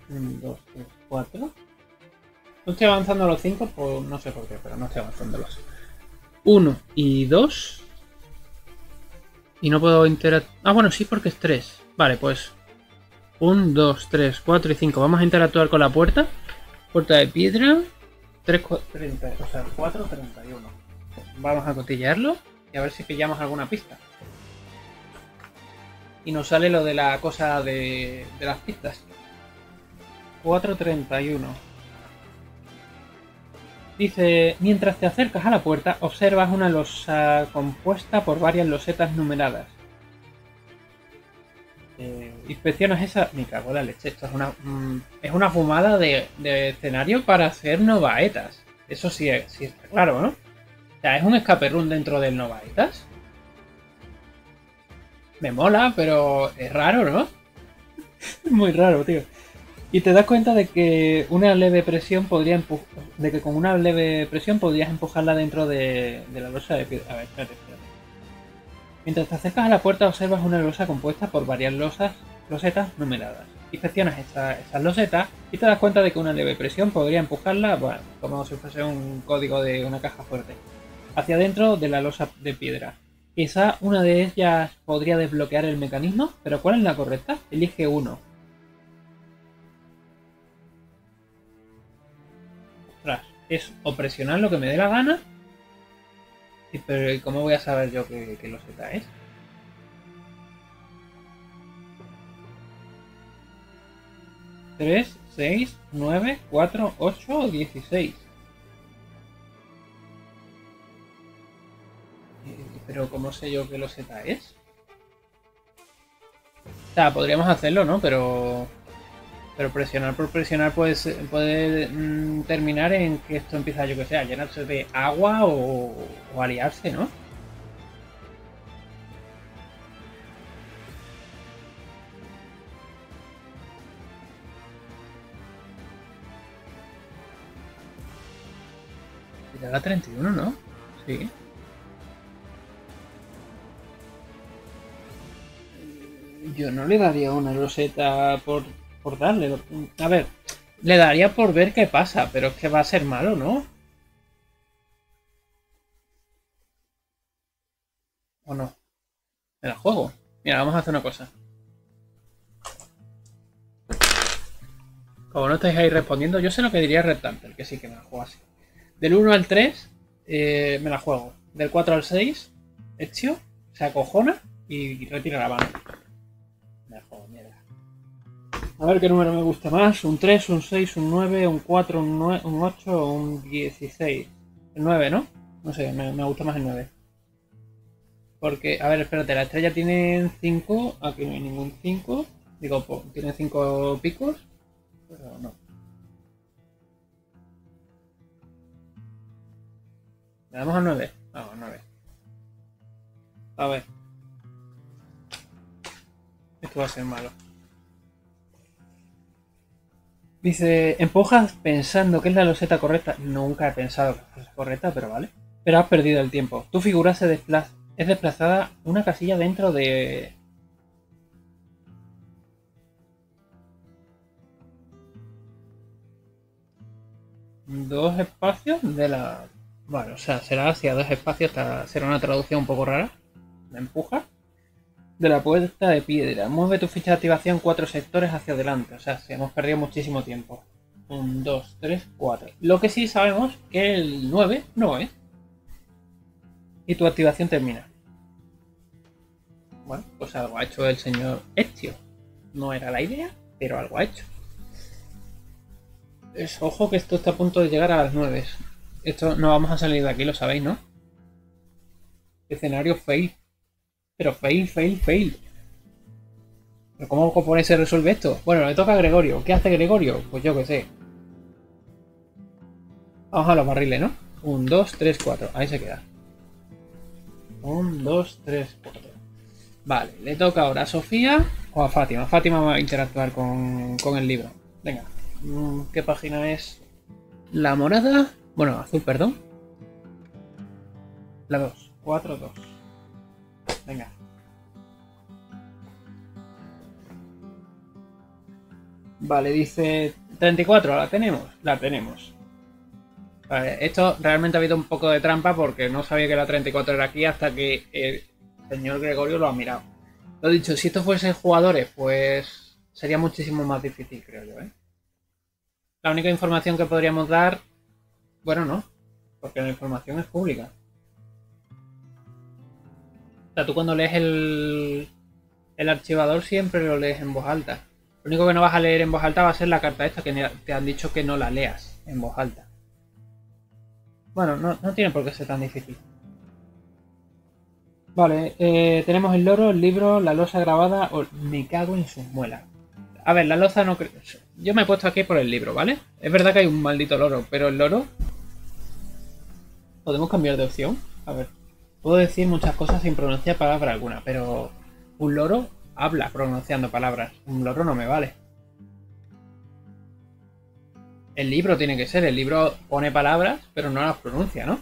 1, 2, 3, 4. No estoy avanzando los 5, pues no sé por qué, pero no estoy avanzando los 1 y 2. Y no puedo interactuar. Ah, bueno, sí, porque es 3. Vale, pues 1, 2, 3, 4 y 5. Vamos a interactuar con la puerta. Puerta de piedra. 3, 4, 30, o sea, 4, 31. Vamos a cotillearlo y a ver si pillamos alguna pista. Y nos sale lo de la cosa de, de las pistas. 4.31. Dice, mientras te acercas a la puerta, observas una losa compuesta por varias losetas numeradas. Eh, inspeccionas esa. Me cago la leche. Esto es una, mm, es una fumada de, escenario para hacer novaetas. Eso sí, sí está claro, ¿no? O sea, es un escape room dentro del novaetas. Me mola, pero es raro, ¿no? es muy raro, tío. Y te das cuenta de que una leve presión podría de que con una leve presión podrías empujarla dentro de, la losa de piedra. A ver, espérate, espérate. Mientras te acercas a la puerta observas una losa compuesta por varias losas, losetas numeradas. Inspeccionas esas losetas y te das cuenta de que una leve presión podría empujarla, bueno, como si fuese un código de una caja fuerte, hacia adentro de la losa de piedra. Quizá una de ellas podría desbloquear el mecanismo, pero ¿cuál es la correcta? Elige uno. Es o presionar lo que me dé la gana pero ¿cómo voy a saber yo qué, qué loseta es? ¿3, 6, 9, 4, 8 o 16? Pero ¿cómo sé yo qué loseta es? O sea, podríamos hacerlo, ¿no? Pero... Pero presionar por presionar puede, mm, terminar en que esto empieza, yo que sé, a llenarse de agua o, aliarse, ¿no? la 31, ¿no? Sí. Yo no le daría una roseta por, por darle. A ver, le daría por ver qué pasa, pero es que va a ser malo, ¿no? ¿O no? Me la juego. Mira, vamos a hacer una cosa. Como no estáis ahí respondiendo, yo sé lo que diría Rectangle, que sí que me la juego así. Del 1 al 3 eh, me la juego. Del 4 al 6, Ezio se acojona y retira la mano. A ver qué número me gusta más. Un 3, un 6, un 9, un 4, un, 9, un 8 o un 16. El 9, ¿no? No sé, me, me gusta más el 9. Porque, a ver, espérate, la estrella tiene 5, aquí no hay ningún 5. Digo, tiene 5 picos, pero no. ¿Le damos a 9? Vamos, a 9. A ver. Esto va a ser malo. Dice, empujas pensando que es la loseta correcta. Nunca he pensado que es correcta, pero vale. Pero has perdido el tiempo. Tu figura se desplaza, es desplazada una casilla dentro de... Dos espacios de la Vale, o sea, será hacia dos espacios, será una traducción un poco rara. Empuja. De la puerta de piedra. Mueve tu ficha de activación cuatro sectores hacia adelante. O sea, si hemos perdido muchísimo tiempo. Un, dos, tres, cuatro. Lo que sí sabemos que el 9 no es. Y tu activación termina. Bueno, pues algo ha hecho el señor Ezio. No era la idea, pero algo ha hecho. Es, ojo que esto está a punto de llegar a las 9. Esto no vamos a salir de aquí, lo sabéis, ¿no? Escenario fail. Pero fail, fail, fail. ¿Pero cómo por se resuelve esto? Bueno, le toca a Gregorio. ¿Qué hace Gregorio? Pues yo qué sé. Vamos a los barriles, ¿no? Un, dos, tres, cuatro. Ahí se queda. Un, dos, tres, cuatro. Vale, le toca ahora a Sofía o a Fátima. Fátima va a interactuar con, con el libro. Venga. Mm, ¿Qué página es? La morada. Bueno, azul, perdón. La 2. 4, 2. Venga. Vale, dice 34, ¿la tenemos? La tenemos. Vale, esto realmente ha habido un poco de trampa porque no sabía que la 34 era aquí hasta que el señor Gregorio lo ha mirado. Lo dicho, si esto fuese jugadores, pues sería muchísimo más difícil, creo yo. ¿eh? La única información que podríamos dar bueno, no, porque la información es pública. Sea, tú cuando lees el, el archivador siempre lo lees en voz alta. Lo único que no vas a leer en voz alta va a ser la carta esta que te han dicho que no la leas en voz alta. Bueno, no, tiene por qué ser tan difícil. Vale, eh, tenemos el loro, el libro, la losa grabada o me cago en sus muelas. A ver, la losa no creo... Yo me he puesto aquí por el libro, ¿vale? Es verdad que hay un maldito loro, pero el loro ¿Podemos cambiar de opción? A ver. Puedo decir muchas cosas sin pronunciar palabra alguna, pero un loro habla pronunciando palabras. Un loro no me vale. El libro tiene que ser. El libro pone palabras, pero no las pronuncia, ¿no?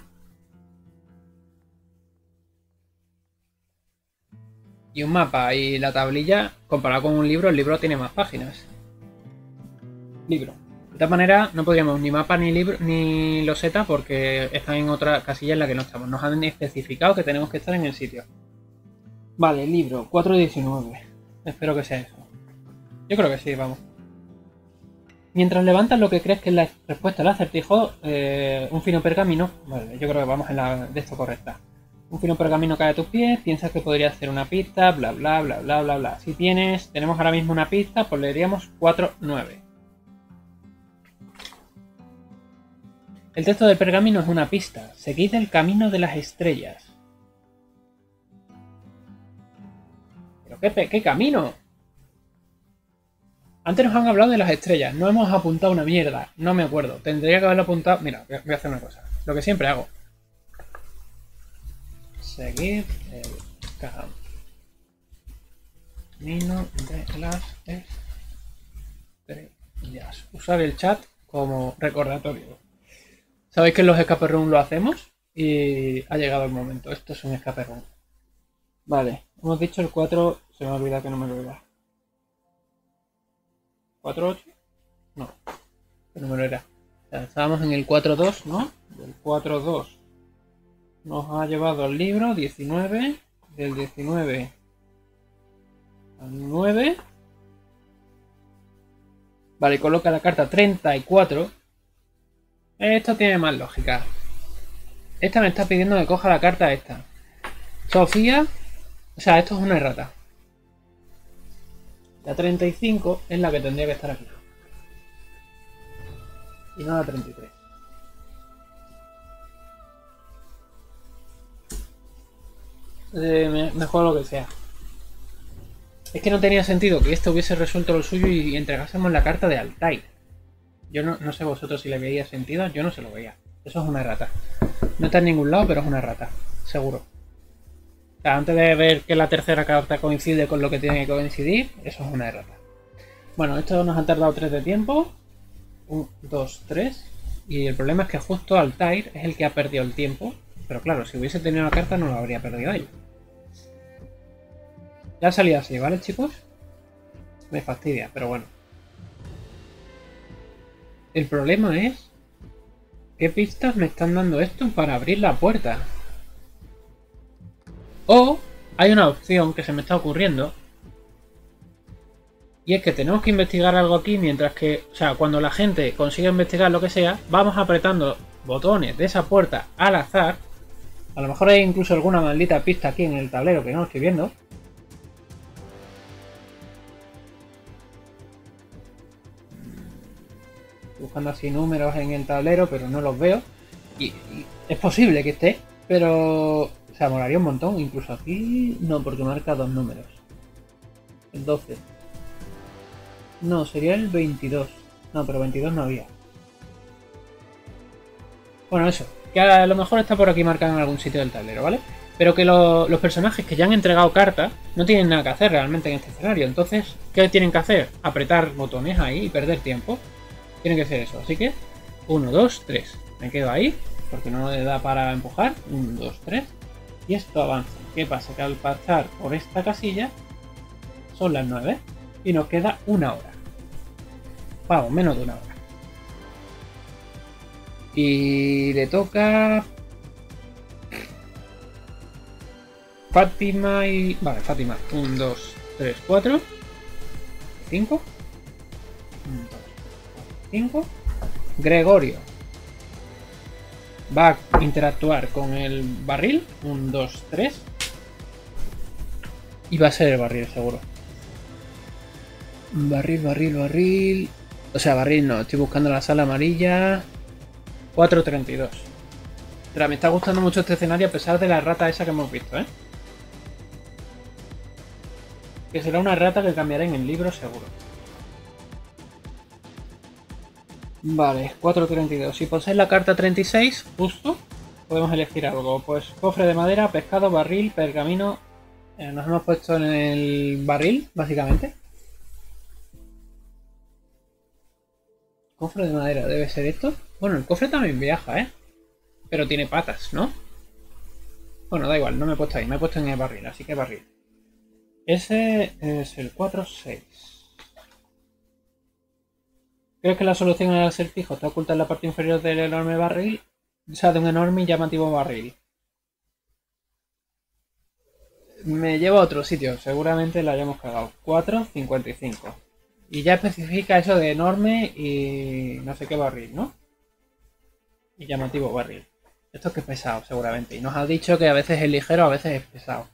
Y un mapa y la tablilla, comparado con un libro, el libro tiene más páginas. Libro. De esta manera no podríamos ni mapa ni libro ni loseta porque están en otra casilla en la que no estamos. Nos han especificado que tenemos que estar en el sitio. Vale, libro 419. Espero que sea eso. Yo creo que sí, vamos. Mientras levantas lo que crees que es la respuesta al acertijo, eh, un fino pergamino. Vale, yo creo que vamos en la de esto correcta. Un fino pergamino cae a tus pies, piensas que podría ser una pista, bla bla bla bla bla bla. Si tienes, tenemos ahora mismo una pista, pues le diríamos 4-9. El texto del pergamino es una pista. Seguid el camino de las estrellas. ¿Pero qué, qué camino? Antes nos han hablado de las estrellas. No hemos apuntado una mierda. No me acuerdo. Tendría que haberlo apuntado. Mira, voy a hacer una cosa. Lo que siempre hago. Seguir el camino de las estrellas. Usar el chat como recordatorio. Sabéis que en los escape room lo hacemos y ha llegado el momento. Esto es un escape room. Vale, hemos dicho el 4. Se me ha olvidado que no me lo olvidado. ¿4-8? No. ¿Qué número era? estábamos en el 4-2, ¿no? Del 4-2 nos ha llevado al libro 19. Del 19 al 9. Vale, coloca la carta 34. Esto tiene más lógica. Esta me está pidiendo que coja la carta esta. Sofía. O sea, esto es una errata. La 35 es la que tendría que estar aquí. Y no la 33. Eh, mejor lo que sea. Es que no tenía sentido que esto hubiese resuelto lo suyo y entregásemos la carta de Altair. Yo no, no sé vosotros si le veía sentido, yo no se lo veía. Eso es una rata. No está en ningún lado, pero es una rata. Seguro antes de ver que la tercera carta coincide con lo que tiene que coincidir, eso es una errata. Bueno, esto nos ha tardado 3 de tiempo. 1, 2, 3. Y el problema es que justo Altair es el que ha perdido el tiempo. Pero claro, si hubiese tenido la carta no lo habría perdido él. Ya ha salido así, ¿vale, chicos? Me fastidia, pero bueno. El problema es... ¿Qué pistas me están dando esto para abrir la puerta? O hay una opción que se me está ocurriendo. Y es que tenemos que investigar algo aquí mientras que, o sea, cuando la gente consiga investigar lo que sea, vamos apretando botones de esa puerta al azar. A lo mejor hay incluso alguna maldita pista aquí en el tablero que no estoy viendo. Buscando así números en el tablero, pero no los veo. y es posible que esté, pero o sea, molaría un montón. Incluso aquí no, porque marca dos números. El 12. No, sería el 22. No, pero 22 no había. Bueno, eso. Que a lo mejor está por aquí marcado en algún sitio del tablero, ¿vale? Pero que los personajes que ya han entregado cartas no tienen nada que hacer realmente en este escenario. Entonces, ¿qué tienen que hacer? Apretar botones ahí y perder tiempo. Tiene que ser eso. Así que, 1, 2, 3. Me quedo ahí, porque no le da para empujar. 1, 2, 3 y esto avanza. ¿Qué pasa? Que al pasar por esta casilla son las 9 y nos queda una hora. Vamos, menos de una hora. Y le toca Fátima y... Vale, Fátima. 1, 2, 3, 4. 5. 5. Gregorio va a interactuar con el barril. Un, dos, tres. Y va a ser el barril, seguro. Barril, barril, barril. O sea, barril no. Estoy buscando la sala amarilla. 4.32. Pero me está gustando mucho este escenario a pesar de la rata esa que hemos visto, ¿eh? Que será una rata que cambiará en el libro seguro. Vale, 4.32. Si posees la carta 36, justo, podemos elegir algo. Pues cofre de madera, pescado, barril, pergamino. Eh, nos hemos puesto en el barril, básicamente. Cofre de madera, debe ser esto. Bueno, el cofre también viaja, ¿eh? Pero tiene patas, ¿no? Bueno, da igual, no me he puesto ahí, me he puesto en el barril, así que barril. Ese es el 4-6. Creo que la solución al acertijo está oculta en la parte inferior del enorme barril, o sea, de un enorme y llamativo barril. Me llevo a otro sitio, seguramente la hayamos cagado. 4.55. Y ya especifica eso de enorme y no sé qué barril, ¿no? Y llamativo barril. Esto es que es pesado, seguramente. Y nos ha dicho que a veces es ligero, a veces es pesado.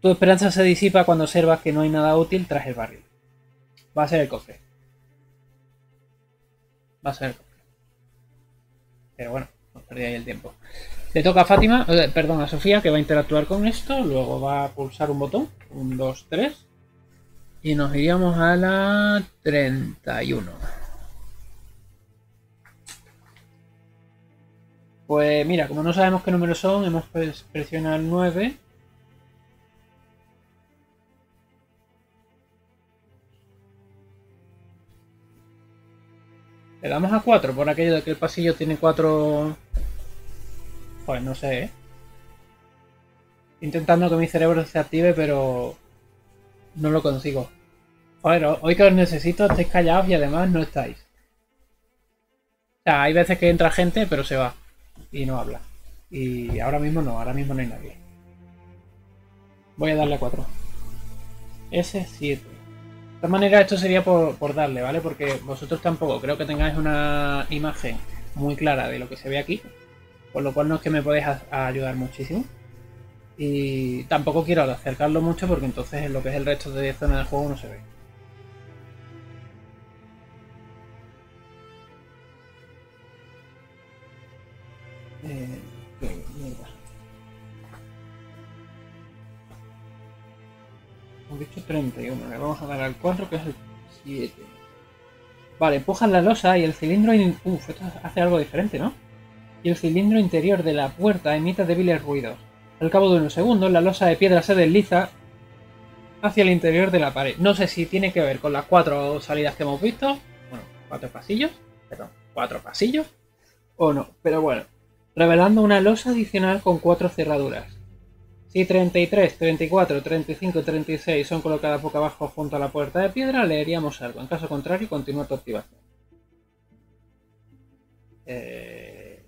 Tu esperanza se disipa cuando observas que no hay nada útil tras el barril. Va a ser el cofre va a ser. Pero bueno, no perdí el tiempo. Le toca a Fátima, perdón, a Sofía, que va a interactuar con esto. Luego va a pulsar un botón. Un, dos, tres. Y nos iríamos a la 31. Pues mira, como no sabemos qué números son, hemos presionado el 9. Le damos a 4 por aquello de que el pasillo tiene 4... Pues no sé, ¿eh? Intentando que mi cerebro se active, pero... No lo consigo. Joder, hoy que os necesito estáis callados y además no estáis. O sea, hay veces que entra gente, pero se va y no habla. Y ahora mismo no, ahora mismo no hay nadie. Voy a darle a 4. S7. Todas maneras, esto sería por, darle, ¿vale? Porque vosotros tampoco creo que tengáis una imagen muy clara de lo que se ve aquí. Por lo cual no es que me podéis ayudar muchísimo. Y tampoco quiero acercarlo mucho porque entonces en lo que es el resto de zona del juego no se ve. Eh, Dicho 31. Le vamos a dar al 4, que es el 7. Vale, empujan la losa y el cilindro... Uf, esto hace algo diferente, ¿no? Y el cilindro interior de la puerta emite débiles ruidos. Al cabo de unos segundos, la losa de piedra se desliza hacia el interior de la pared. No sé si tiene que ver con las cuatro salidas que hemos visto. Bueno, cuatro pasillos. Perdón, cuatro pasillos. O no, pero bueno revelando una losa adicional con cuatro cerraduras. Si 33, 34, 35 y 36 son colocadas boca abajo junto a la puerta de piedra, leeríamos algo. En caso contrario, continúa tu activación. Eh,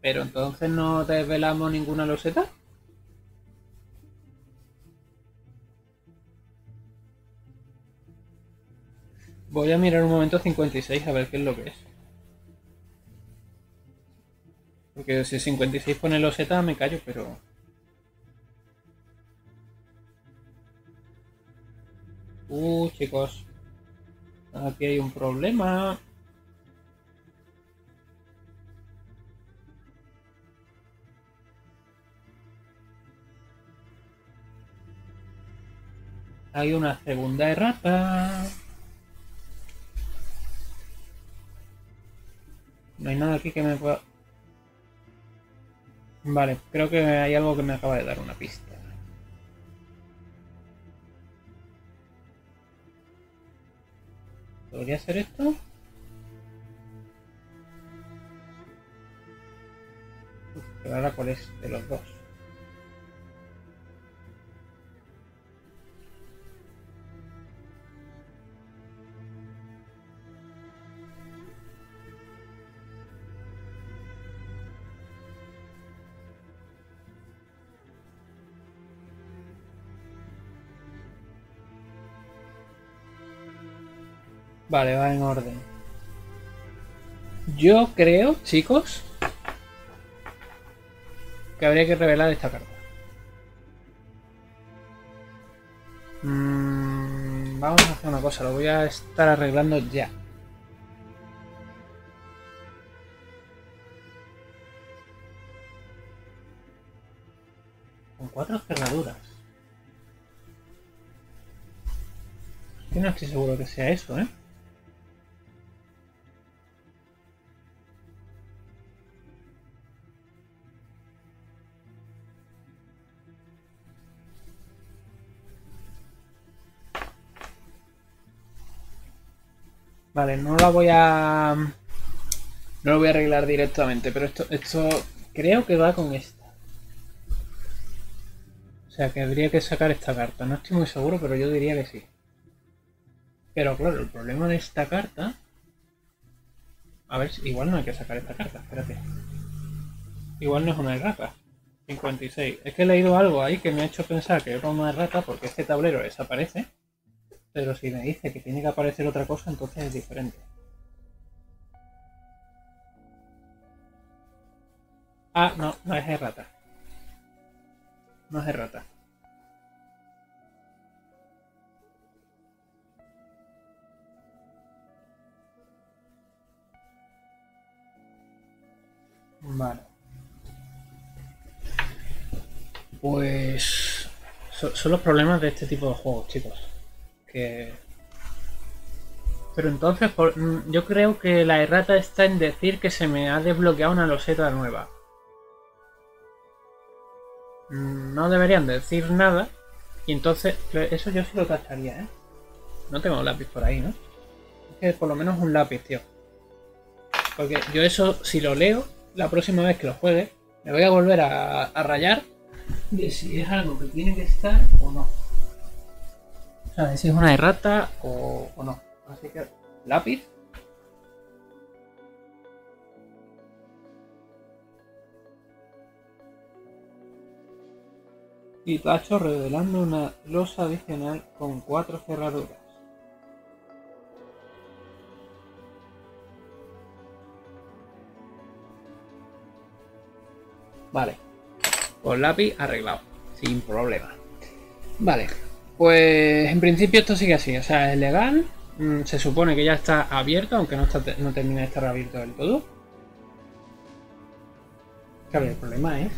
pero entonces no desvelamos ninguna loseta. Voy a mirar un momento 56 a ver qué es lo que es. Porque si 56 pone los Z me callo, pero... Uh, chicos. Aquí hay un problema. Hay una segunda errata. No hay nada aquí que me pueda... Vale, creo que hay algo que me acaba de dar una pista. ¿Podría ser esto? pero ahora cuál es de los dos. Vale, va en orden. Yo creo, chicos, que habría que revelar esta carta. Mm, vamos a hacer una cosa, lo voy a estar arreglando ya. Con cuatro cerraduras. Yo no estoy seguro que sea eso, ¿eh? Vale, no la voy a... No lo voy a arreglar directamente, pero esto, esto creo que va con esta. O sea, que habría que sacar esta carta. No estoy muy seguro, pero yo diría que sí. Pero claro, el problema de esta carta... A ver, igual no hay que sacar esta carta, espérate. Igual no es una errata. 56. Es que he leído algo ahí que me ha hecho pensar que era una errata porque este tablero desaparece. Pero si me dice que tiene que aparecer otra cosa, entonces es diferente. Ah, no, no es errata. No es errata. Vale. Pues son los problemas de este tipo de juegos, chicos. Pero entonces, mm, yo creo que la errata está en decir que se me ha desbloqueado una loseta nueva. Mm, no deberían decir nada. Y entonces, eso yo sí lo tacharía, ¿eh? No tengo lápiz por ahí, ¿no? Es que por lo menos un lápiz, tío. Porque yo eso, si lo leo, la próxima vez que lo juegue, me voy a volver a rayar de si es algo que tiene que estar o no. Sea, de si es una errata o, o no. Así que lápiz. Y tacho revelando una losa adicional con cuatro cerraduras. Vale. Con lápiz arreglado, sin problema. Vale, pues en principio esto sigue así, o sea, es legal. Mm, se supone que ya está abierto, aunque no, está, no termina de estar abierto del todo. Claro, el problema es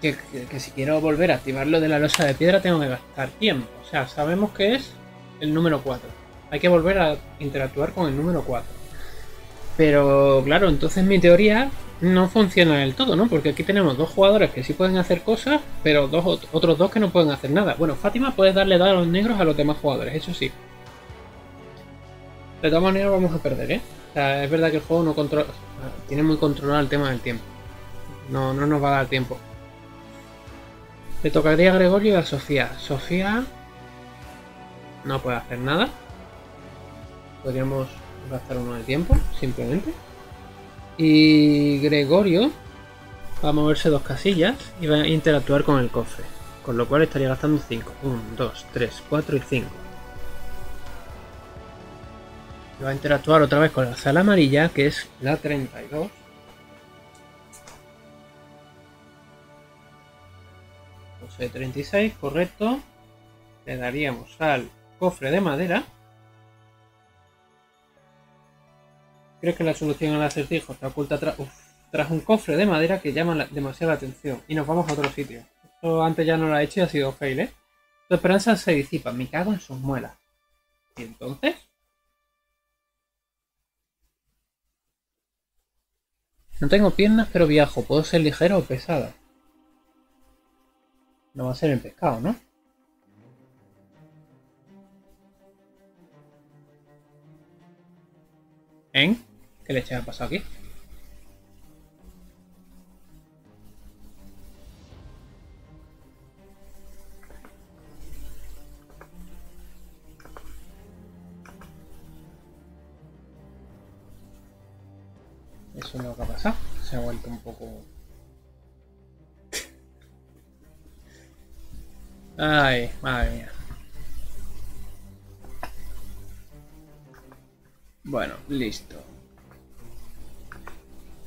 que, si quiero volver a activarlo de la losa de piedra tengo que gastar tiempo. O sea, sabemos que es el número 4. Hay que volver a interactuar con el número 4. Pero claro, entonces mi teoría no funciona del todo, ¿no? Porque aquí tenemos dos jugadores que sí pueden hacer cosas, pero otros dos que no pueden hacer nada. Bueno, Fátima puede darle dados negros a los demás jugadores, eso sí. De todas maneras vamos a perder, ¿eh? O sea, es verdad que el juego no controla... Tiene muy controlado el tema del tiempo. No, no nos va a dar tiempo. Le tocaría a Gregorio y a Sofía. Sofía no puede hacer nada. Podríamos gastar uno de tiempo, simplemente. Y Gregorio va a moverse dos casillas y va a interactuar con el cofre. Con lo cual estaría gastando 5. 1, 2, 3, 4 y 5. Va a interactuar otra vez con la sala amarilla, que es la 32. de 36, correcto. Le daríamos al cofre de madera. Creo que la solución al acertijo está oculta tras un cofre de madera que llama demasiada atención. Y nos vamos a otro sitio. Esto antes ya no lo ha hecho y ha sido fail, ¿eh? Tu esperanza se disipa. Me cago en sus muelas. ¿Y entonces? No tengo piernas, pero viajo. Puedo ser ligero o pesada. No va a ser el pescado, ¿no? ¿En? ¿Qué leche ha pasado aquí? Eso es ha pasado. Se ha vuelto un poco Ay, madre mía. Bueno, listo.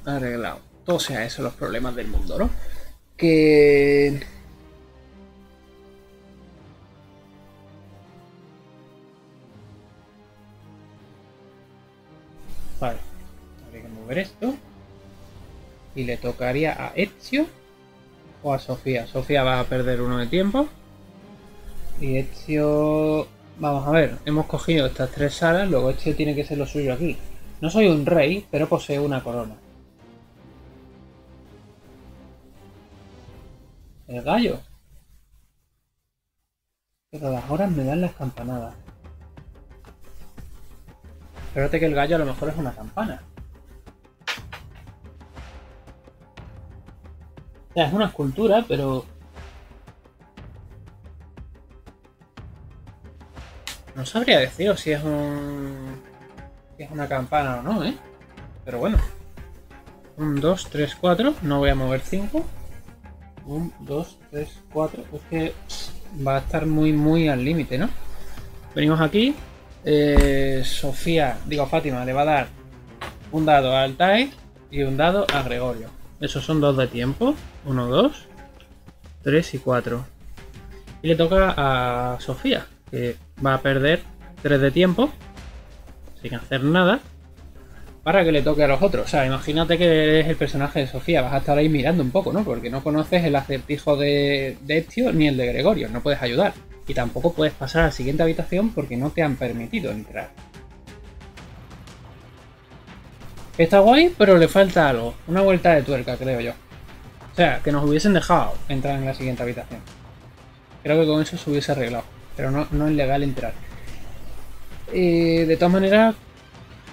Arreglado. Todo sea eso los problemas del mundo, ¿no? Que... Vale. Habría que mover esto. Y le tocaría a Ezio o a Sofía. Sofía va a perder uno de tiempo. Y Ezio... Vamos a ver, hemos cogido estas tres salas, luego Ezio tiene que ser lo suyo aquí. No soy un rey, pero posee una corona. El gallo. Pero las horas me dan las campanadas. Espérate que el gallo a lo mejor es una campana. O sea, es una escultura, pero No sabría deciros si es un... Si es una campana o no, ¿eh? Pero bueno. 1, 2, 3, 4. No voy a mover 5. 1, 2, 3, 4. Es que va a estar muy, muy al límite, ¿no? Venimos aquí. Eh, Sofía, digo Fátima, le va a dar un dado al Tai y un dado a Gregorio. Esos son dos de tiempo. 1, 2. 3 y 4. Y le toca a Sofía, que va a perder 3 de tiempo, sin hacer nada, para que le toque a los otros. O sea, imagínate que eres el personaje de Sofía, vas a estar ahí mirando un poco, ¿no? Porque no conoces el acertijo de, de ni el de Gregorio, no puedes ayudar. Y tampoco puedes pasar a la siguiente habitación porque no te han permitido entrar. Está guay, pero le falta algo. Una vuelta de tuerca, creo yo. O sea, que nos hubiesen dejado entrar en la siguiente habitación. Creo que con eso se hubiese arreglado. Pero no, no es legal entrar. Eh, de todas maneras,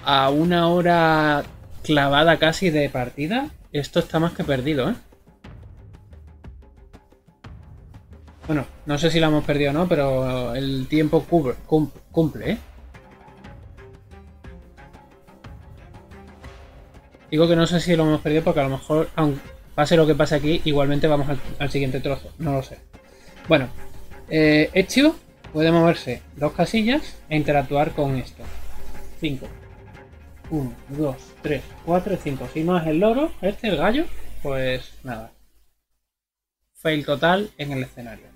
a una hora clavada casi de partida, esto está más que perdido, ¿eh? Bueno, no sé si lo hemos perdido o no, pero el tiempo cumple, ¿eh? Digo que no sé si lo hemos perdido porque a lo mejor, aunque pase lo que pase aquí, igualmente vamos al, siguiente trozo. No lo sé. Bueno, eh, puede moverse dos casillas e interactuar con esto. 5. 1, 2, 3, 4 y 5. Si no es el loro, este, el gallo, pues nada. Fail total en el escenario.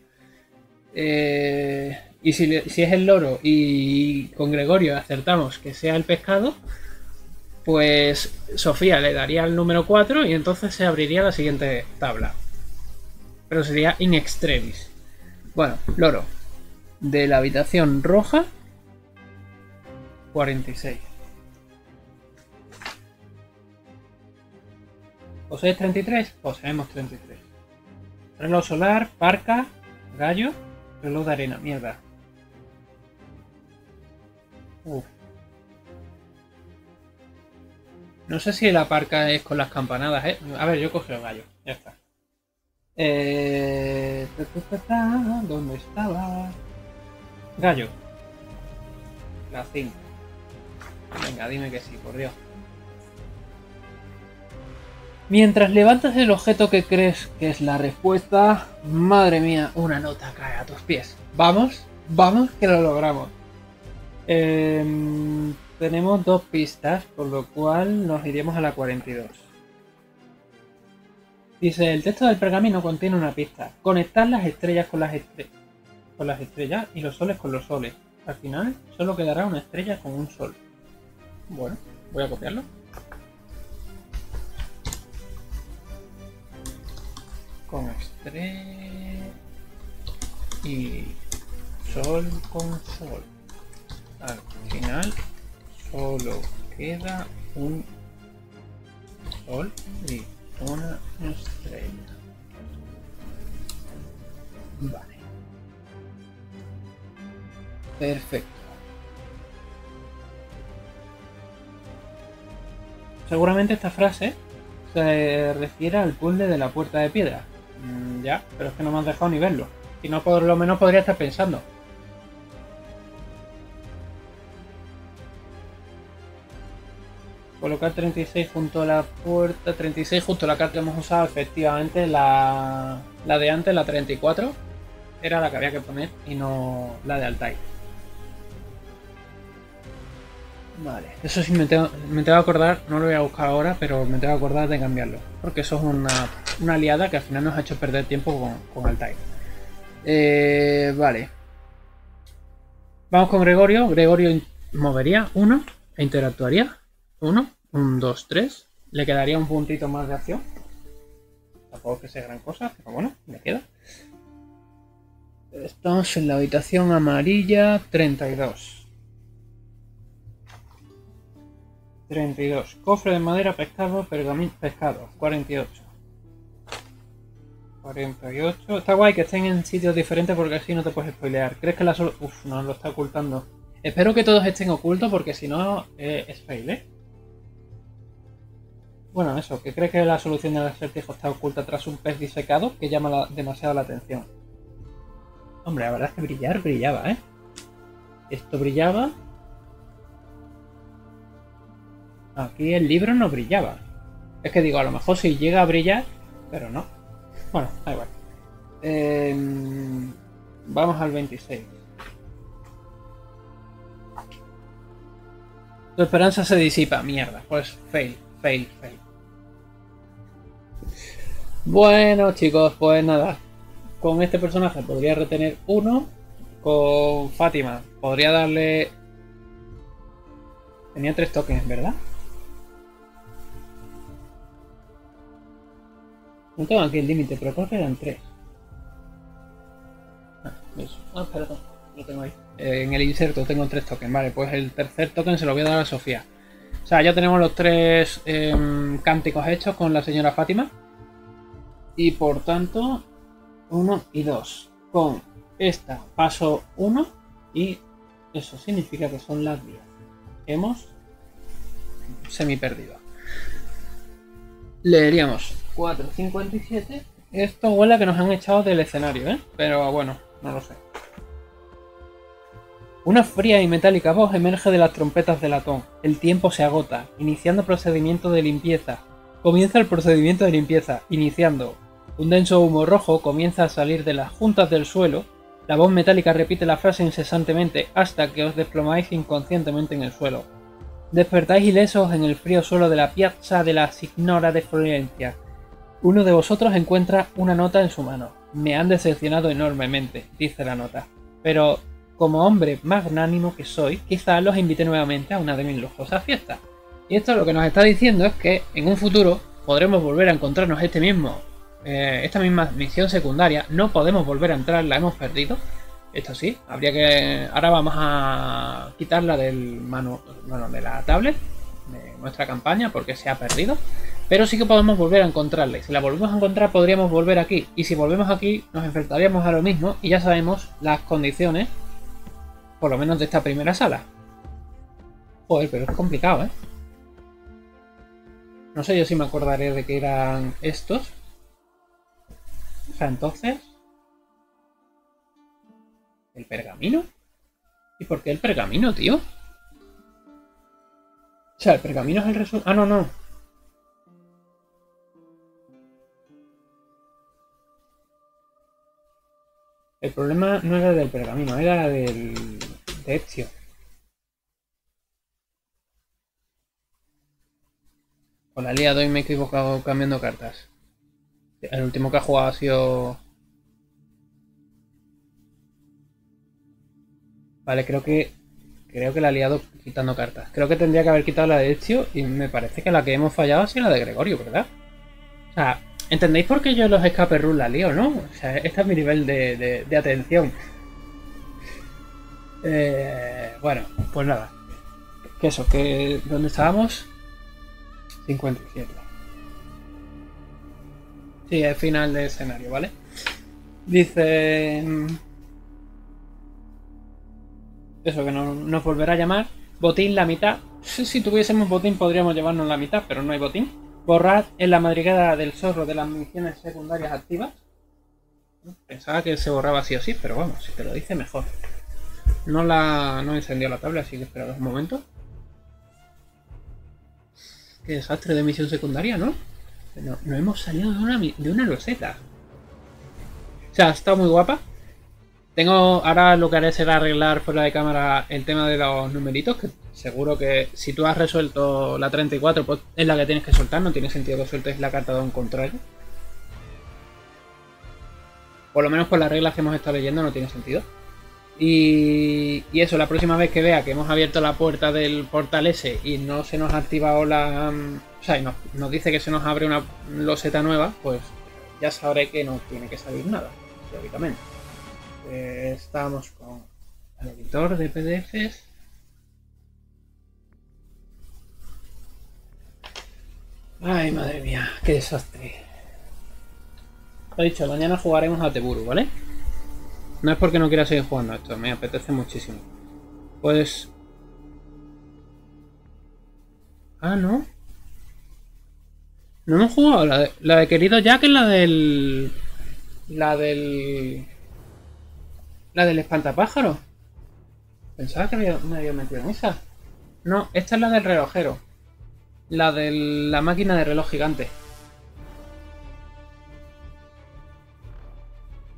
Eh, y si, si, es el loro y con Gregorio acertamos que sea el pescado, pues Sofía le daría el número 4 y entonces se abriría la siguiente tabla. Pero sería in extremis. Bueno, loro. De la habitación roja, 46. ¿Posees 33? Poseemos 33. Reloj solar, parca, gallo, reloj de arena, mierda. Uf. No sé si la parca es con las campanadas, ¿eh? A ver, yo cojo el gallo, ya está. Eh... ¿Dónde estaba? Gallo. La 5. Venga, dime que sí, por Dios. Mientras levantas el objeto que crees que es la respuesta, madre mía, una nota cae a tus pies. Vamos, vamos que lo logramos. Eh, tenemos dos pistas, por lo cual nos iremos a la 42. Dice, el texto del pergamino contiene una pista. Conectar las estrellas con las, con las estrellas y los soles con los soles. Al final solo quedará una estrella con un sol. Bueno, voy a copiarlo. Con estrella y sol con sol. Al final solo queda un sol y una estrella. Vale. Perfecto. Seguramente esta frase se refiere al puzzle de la puerta de piedra. Mm, ya, pero es que no me has dejado ni verlo. Y no por lo menos podría estar pensando. Colocar 36 junto a la puerta. 36 junto a la carta que hemos usado. Efectivamente, la, la de antes, la 34, era la que había que poner y no la de Altai. Vale, eso sí me tengo, me tengo que acordar, no lo voy a buscar ahora, pero me tengo que acordar de cambiarlo. Porque eso es una, aliada que al final nos ha hecho perder tiempo con, con Altai. Eh, vale. Vamos con Gregorio. Gregorio movería uno e interactuaría. 1, 1, 2, 3. Le quedaría un puntito más de acción. Tampoco que sea gran cosa, pero bueno, me queda. Estamos en la habitación amarilla 32. 32. Cofre de madera, pescado, pergamino, pescado. 48. 48. Está guay que estén en sitios diferentes porque así no te puedes spoilear. ¿Crees que la solución... Uf, no, lo está ocultando. Espero que todos estén ocultos porque si no eh, es fail, ¿eh? Bueno, eso, que cree que la solución del acertijo está oculta tras un pez disecado que llama demasiado la atención. Hombre, la verdad es que brillar brillaba, ¿eh? Esto brillaba. Aquí el libro no brillaba. Es que digo, a lo mejor si llega a brillar, pero no. Bueno, da igual. Em, vamos al 26. Tu esperanza se disipa, mierda. Pues fail, fail, fail. Bueno chicos, pues nada. con este personaje podría retener uno. Con Fátima podría darle... Tenía tres tokens, ¿verdad? No tengo aquí el límite, pero creo que eran tres. Ah. Ah, perdón. Lo tengo ahí. Eh, en el inserto tengo tres tokens. Vale, pues el tercer token se lo voy a dar a Sofía. O sea, ya tenemos los tres em, cánticos hechos con la señora Fátima. Y por tanto, uno y dos. Con esta paso uno y eso significa que son las 10. Hemos semi perdido. Leeríamos 4.57. Esto huele a que nos han echado del escenario, ¿eh? Pero bueno, no lo sé. Una fría y metálica voz emerge de las trompetas de latón. El tiempo se agota, iniciando procedimiento de limpieza. Comienza el procedimiento de limpieza, iniciando. Un denso humo rojo comienza a salir de las juntas del suelo. La voz metálica repite la frase incesantemente hasta que os desplomáis inconscientemente en el suelo. Despertáis ilesos en el frío suelo de la piazza de la Signora de Florencia. Uno de vosotros encuentra una nota en su mano. Me han decepcionado enormemente, dice la nota. Pero, como hombre magnánimo que soy, quizá los invite nuevamente a una de mis lujosas fiestas. Y esto lo que nos está diciendo es que en un futuro podremos volver a encontrarnos este mismo, eh, esta misma misión secundaria. No podemos volver a entrar, la hemos perdido. Esto sí, habría que. Ahora vamos a quitarla del mano, bueno, de la tablet de nuestra campaña porque se ha perdido. Pero sí que podemos volver a encontrarla. Si la volvemos a encontrar, podríamos volver aquí. Y si volvemos aquí, nos enfrentaríamos a lo mismo. Y ya sabemos las condiciones, por lo menos de esta primera sala. Joder, pero es complicado, ¿eh? No sé yo si me acordaré de que eran estos. O sea, entonces... ¿El pergamino? ¿Y por qué el pergamino, tío? O sea, el pergamino es el resumen... Ah, no, no. El problema no era del pergamino, era del de Ezio. Con la liado y me he equivocado cambiando cartas. El último que ha jugado ha sido... Vale, creo que... Creo que la ha liado quitando cartas. Creo que tendría que haber quitado la de Ezio y me parece que la que hemos fallado ha sido la de Gregorio, ¿verdad? O sea, ¿Entendéis por qué yo los escape rules la lío, no? O sea, este es mi nivel de, de, atención. Eh, bueno, pues nada. Que eso, que ¿dónde estábamos? 57. Sí, es final de escenario, ¿vale? Dice... Mm, eso, que nos volverá a llamar. Botín la mitad. Si tuviésemos botín podríamos llevarnos la mitad, pero no hay botín. Borrad en la madriguera del zorro de las misiones secundarias activas. Pensaba que se borraba así o sí, pero vamos, si te lo dice mejor. No la no encendió la tabla, así que espera un momento. Qué desastre de misión secundaria, ¿no? No, no hemos salido de una, de una roseta. O sea, ha estado muy guapa. Tengo, ahora lo que haré será arreglar fuera de cámara el tema de los numeritos, que seguro que si tú has resuelto la 34, pues es la que tienes que soltar, no tiene sentido que sueltes la carta de un contrario. Por lo menos con las reglas que hemos estado leyendo no tiene sentido. Y, eso, la próxima vez que vea que hemos abierto la puerta del portal ese y no se nos ha activado la... O sea, y nos, nos dice que se nos abre una loseta nueva, pues ya sabré que no tiene que salir nada, teóricamente. Eh, estamos con el editor de PDFs. Ay, madre mía, qué desastre. He dicho, mañana jugaremos a Teburu, ¿vale? No es porque no quiera seguir jugando esto, me apetece muchísimo. Pues... Ah, ¿no? No hemos jugado la de, la de querido Jack es la del... La del... La del espantapájaro. Pensaba que me había metido en esa. No, esta es la del relojero. La de la máquina de reloj gigante.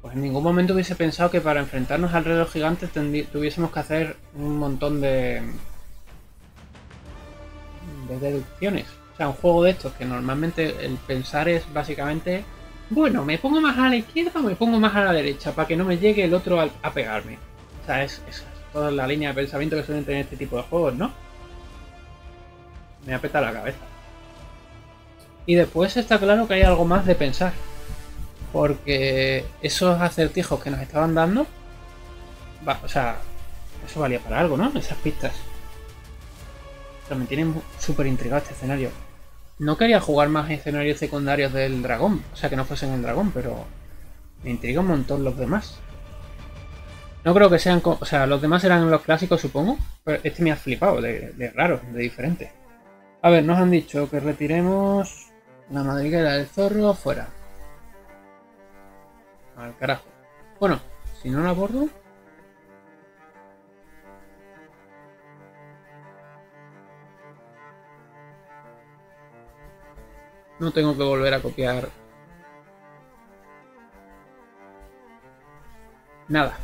Pues en ningún momento hubiese pensado que para enfrentarnos al reloj gigante tuviésemos que hacer un montón de... de deducciones. O sea, un juego de estos que normalmente el pensar es básicamente bueno, me pongo más a la izquierda o me pongo más a la derecha para que no me llegue el otro a, pegarme. O sea, es, es, toda la línea de pensamiento que suelen tener este tipo de juegos, ¿no? Me apeta la cabeza. Y después está claro que hay algo más de pensar. Porque esos acertijos que nos estaban dando, o sea, eso valía para algo, ¿no? Esas pistas. Pero me tienen súper intrigado este escenario. No quería jugar más escenarios secundarios del dragón, o sea, que no fuesen el dragón, pero me intriga un montón los demás. No creo que sean, o sea, los demás eran los clásicos, supongo, pero este me ha flipado, de, raro, de diferente. A ver, nos han dicho que retiremos la madriguera del zorro fuera. Al carajo. Bueno, si no la borro, No tengo que volver a copiar nada.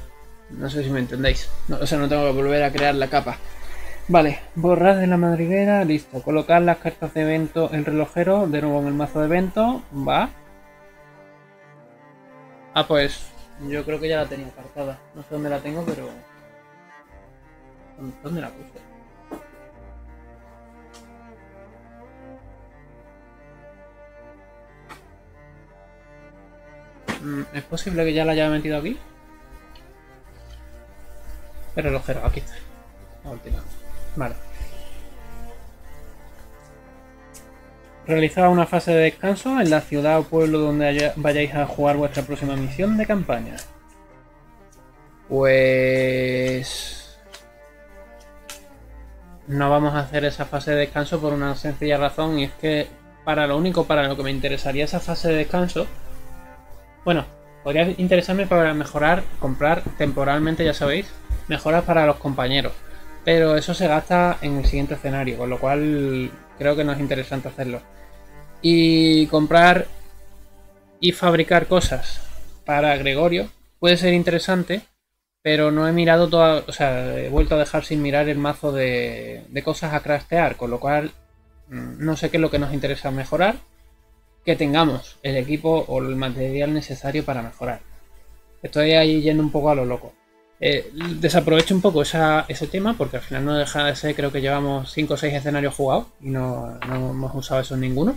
No sé si me entendéis. o sea, no tengo que volver a crear la capa. Vale, borrar de la madriguera, listo. Colocar las cartas de evento en relojero, de nuevo en el mazo de evento, va. Ah, pues yo creo que ya la tenía apartada. No sé dónde la tengo, pero... ¿Dónde la puse? ¿Es posible que ya la haya metido aquí? El relojero, aquí está. La última. Vale. Realizad una fase de descanso en la ciudad o pueblo donde vayáis a jugar vuestra próxima misión de campaña. Pues... No vamos a hacer esa fase de descanso por una sencilla razón y es que para lo único para lo que me interesaría esa fase de descanso bueno, podría interesarme para mejorar, comprar temporalmente, ya sabéis, mejoras para los compañeros. Pero eso se gasta en el siguiente escenario, con lo cual creo que no es interesante hacerlo. Y comprar y fabricar cosas para Gregorio puede ser interesante, pero no he mirado toda, o sea, he vuelto a dejar sin mirar el mazo de, de cosas a craftear, con lo cual mm, no sé qué es lo que nos interesa mejorar que tengamos el equipo o el material necesario para mejorar. Estoy ahí yendo un poco a lo loco. Eh, desaprovecho un poco ese tema porque al final no deja de ser, creo que llevamos 5 o 6 escenarios jugados y no, hemos usado eso en ninguno,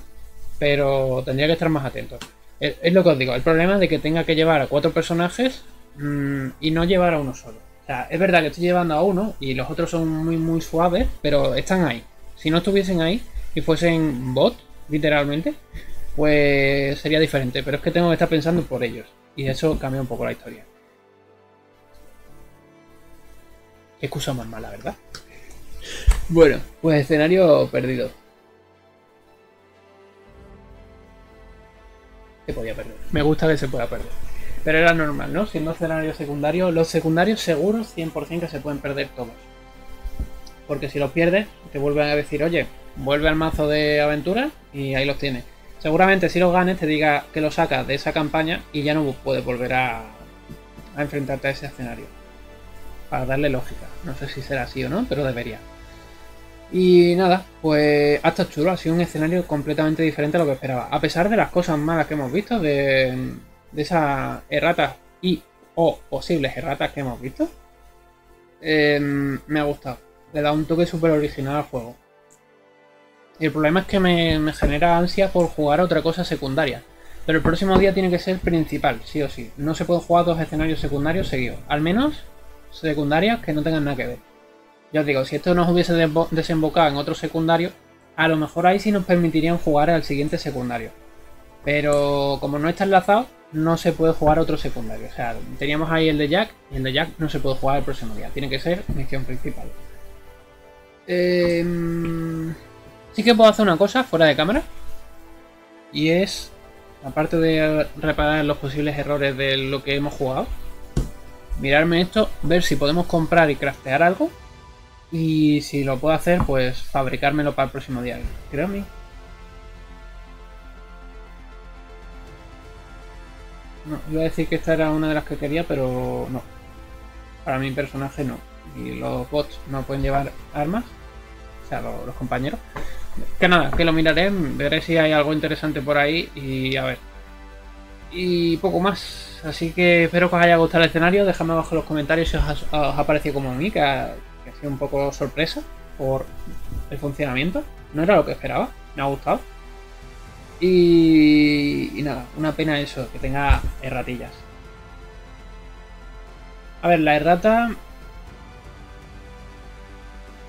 pero tendría que estar más atento. Es, lo que os digo, el problema de que tenga que llevar a cuatro personajes mm, y no llevar a uno solo. O sea, es verdad que estoy llevando a uno y los otros son muy muy suaves, pero están ahí. Si no estuviesen ahí y fuesen bot, literalmente, pues sería diferente. Pero es que tengo que estar pensando por ellos. Y eso cambia un poco la historia. Qué excusa más mala, ¿verdad? Bueno, pues escenario perdido. Se podía perder. Me gusta que se pueda perder. Pero era normal, ¿no? Siendo escenario secundario, los secundarios seguros 100% que se pueden perder todos. Porque si los pierdes, te vuelven a decir, oye, vuelve al mazo de aventura y ahí los tienes. Seguramente si los ganes te diga que lo sacas de esa campaña y ya no puedes volver a, enfrentarte a ese escenario. Para darle lógica. No sé si será así o no, pero debería. Y nada, pues hasta chulo, ha sido un escenario completamente diferente a lo que esperaba. A pesar de las cosas malas que hemos visto, de, esas erratas y o posibles erratas que hemos visto, em, me ha gustado. Le da un toque súper original al juego. El problema es que me, genera ansia por jugar otra cosa secundaria. Pero el próximo día tiene que ser principal, sí o sí. No se pueden jugar dos escenarios secundarios seguidos. Al menos secundarias que no tengan nada que ver. Ya os digo, si esto nos hubiese desembocado en otro secundario, a lo mejor ahí sí nos permitirían jugar al siguiente secundario. Pero como no está enlazado, no se puede jugar otro secundario. O sea, teníamos ahí el de Jack y el de Jack no se puede jugar el próximo día. Tiene que ser misión principal. Eh... Sí que puedo hacer una cosa fuera de cámara. Y es, aparte de reparar los posibles errores de lo que hemos jugado, mirarme esto, ver si podemos comprar y craftear algo. Y si lo puedo hacer, pues fabricármelo para el próximo día. Creo a mí. No, iba a decir que esta era una de las que quería, pero no. Para mi personaje no. Y los bots no pueden llevar armas. O sea, los compañeros. Que nada, que lo miraré, veré si hay algo interesante por ahí y a ver. Y poco más. Así que espero que os haya gustado el escenario. Dejadme abajo en los comentarios si os ha, parecido como a mí, que ha, que ha sido un poco sorpresa por el funcionamiento. No era lo que esperaba. Me ha gustado. Y, y nada, una pena eso, que tenga erratillas. A ver, la errata...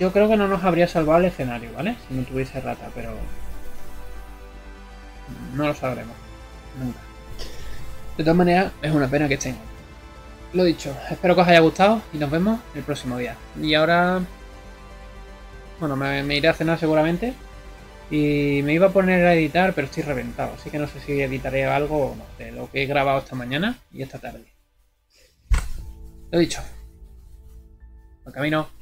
Yo creo que no nos habría salvado el escenario, ¿vale? Si no tuviese errata, pero... No lo sabremos. Nunca. De todas maneras, es una pena que estén. Lo dicho, espero que os haya gustado y nos vemos el próximo día. Y ahora... Bueno, me, me iré a cenar seguramente. Y me iba a poner a editar, pero estoy reventado. Así que no sé si editaré algo o no, de lo que he grabado esta mañana y esta tarde. Lo dicho. Al camino.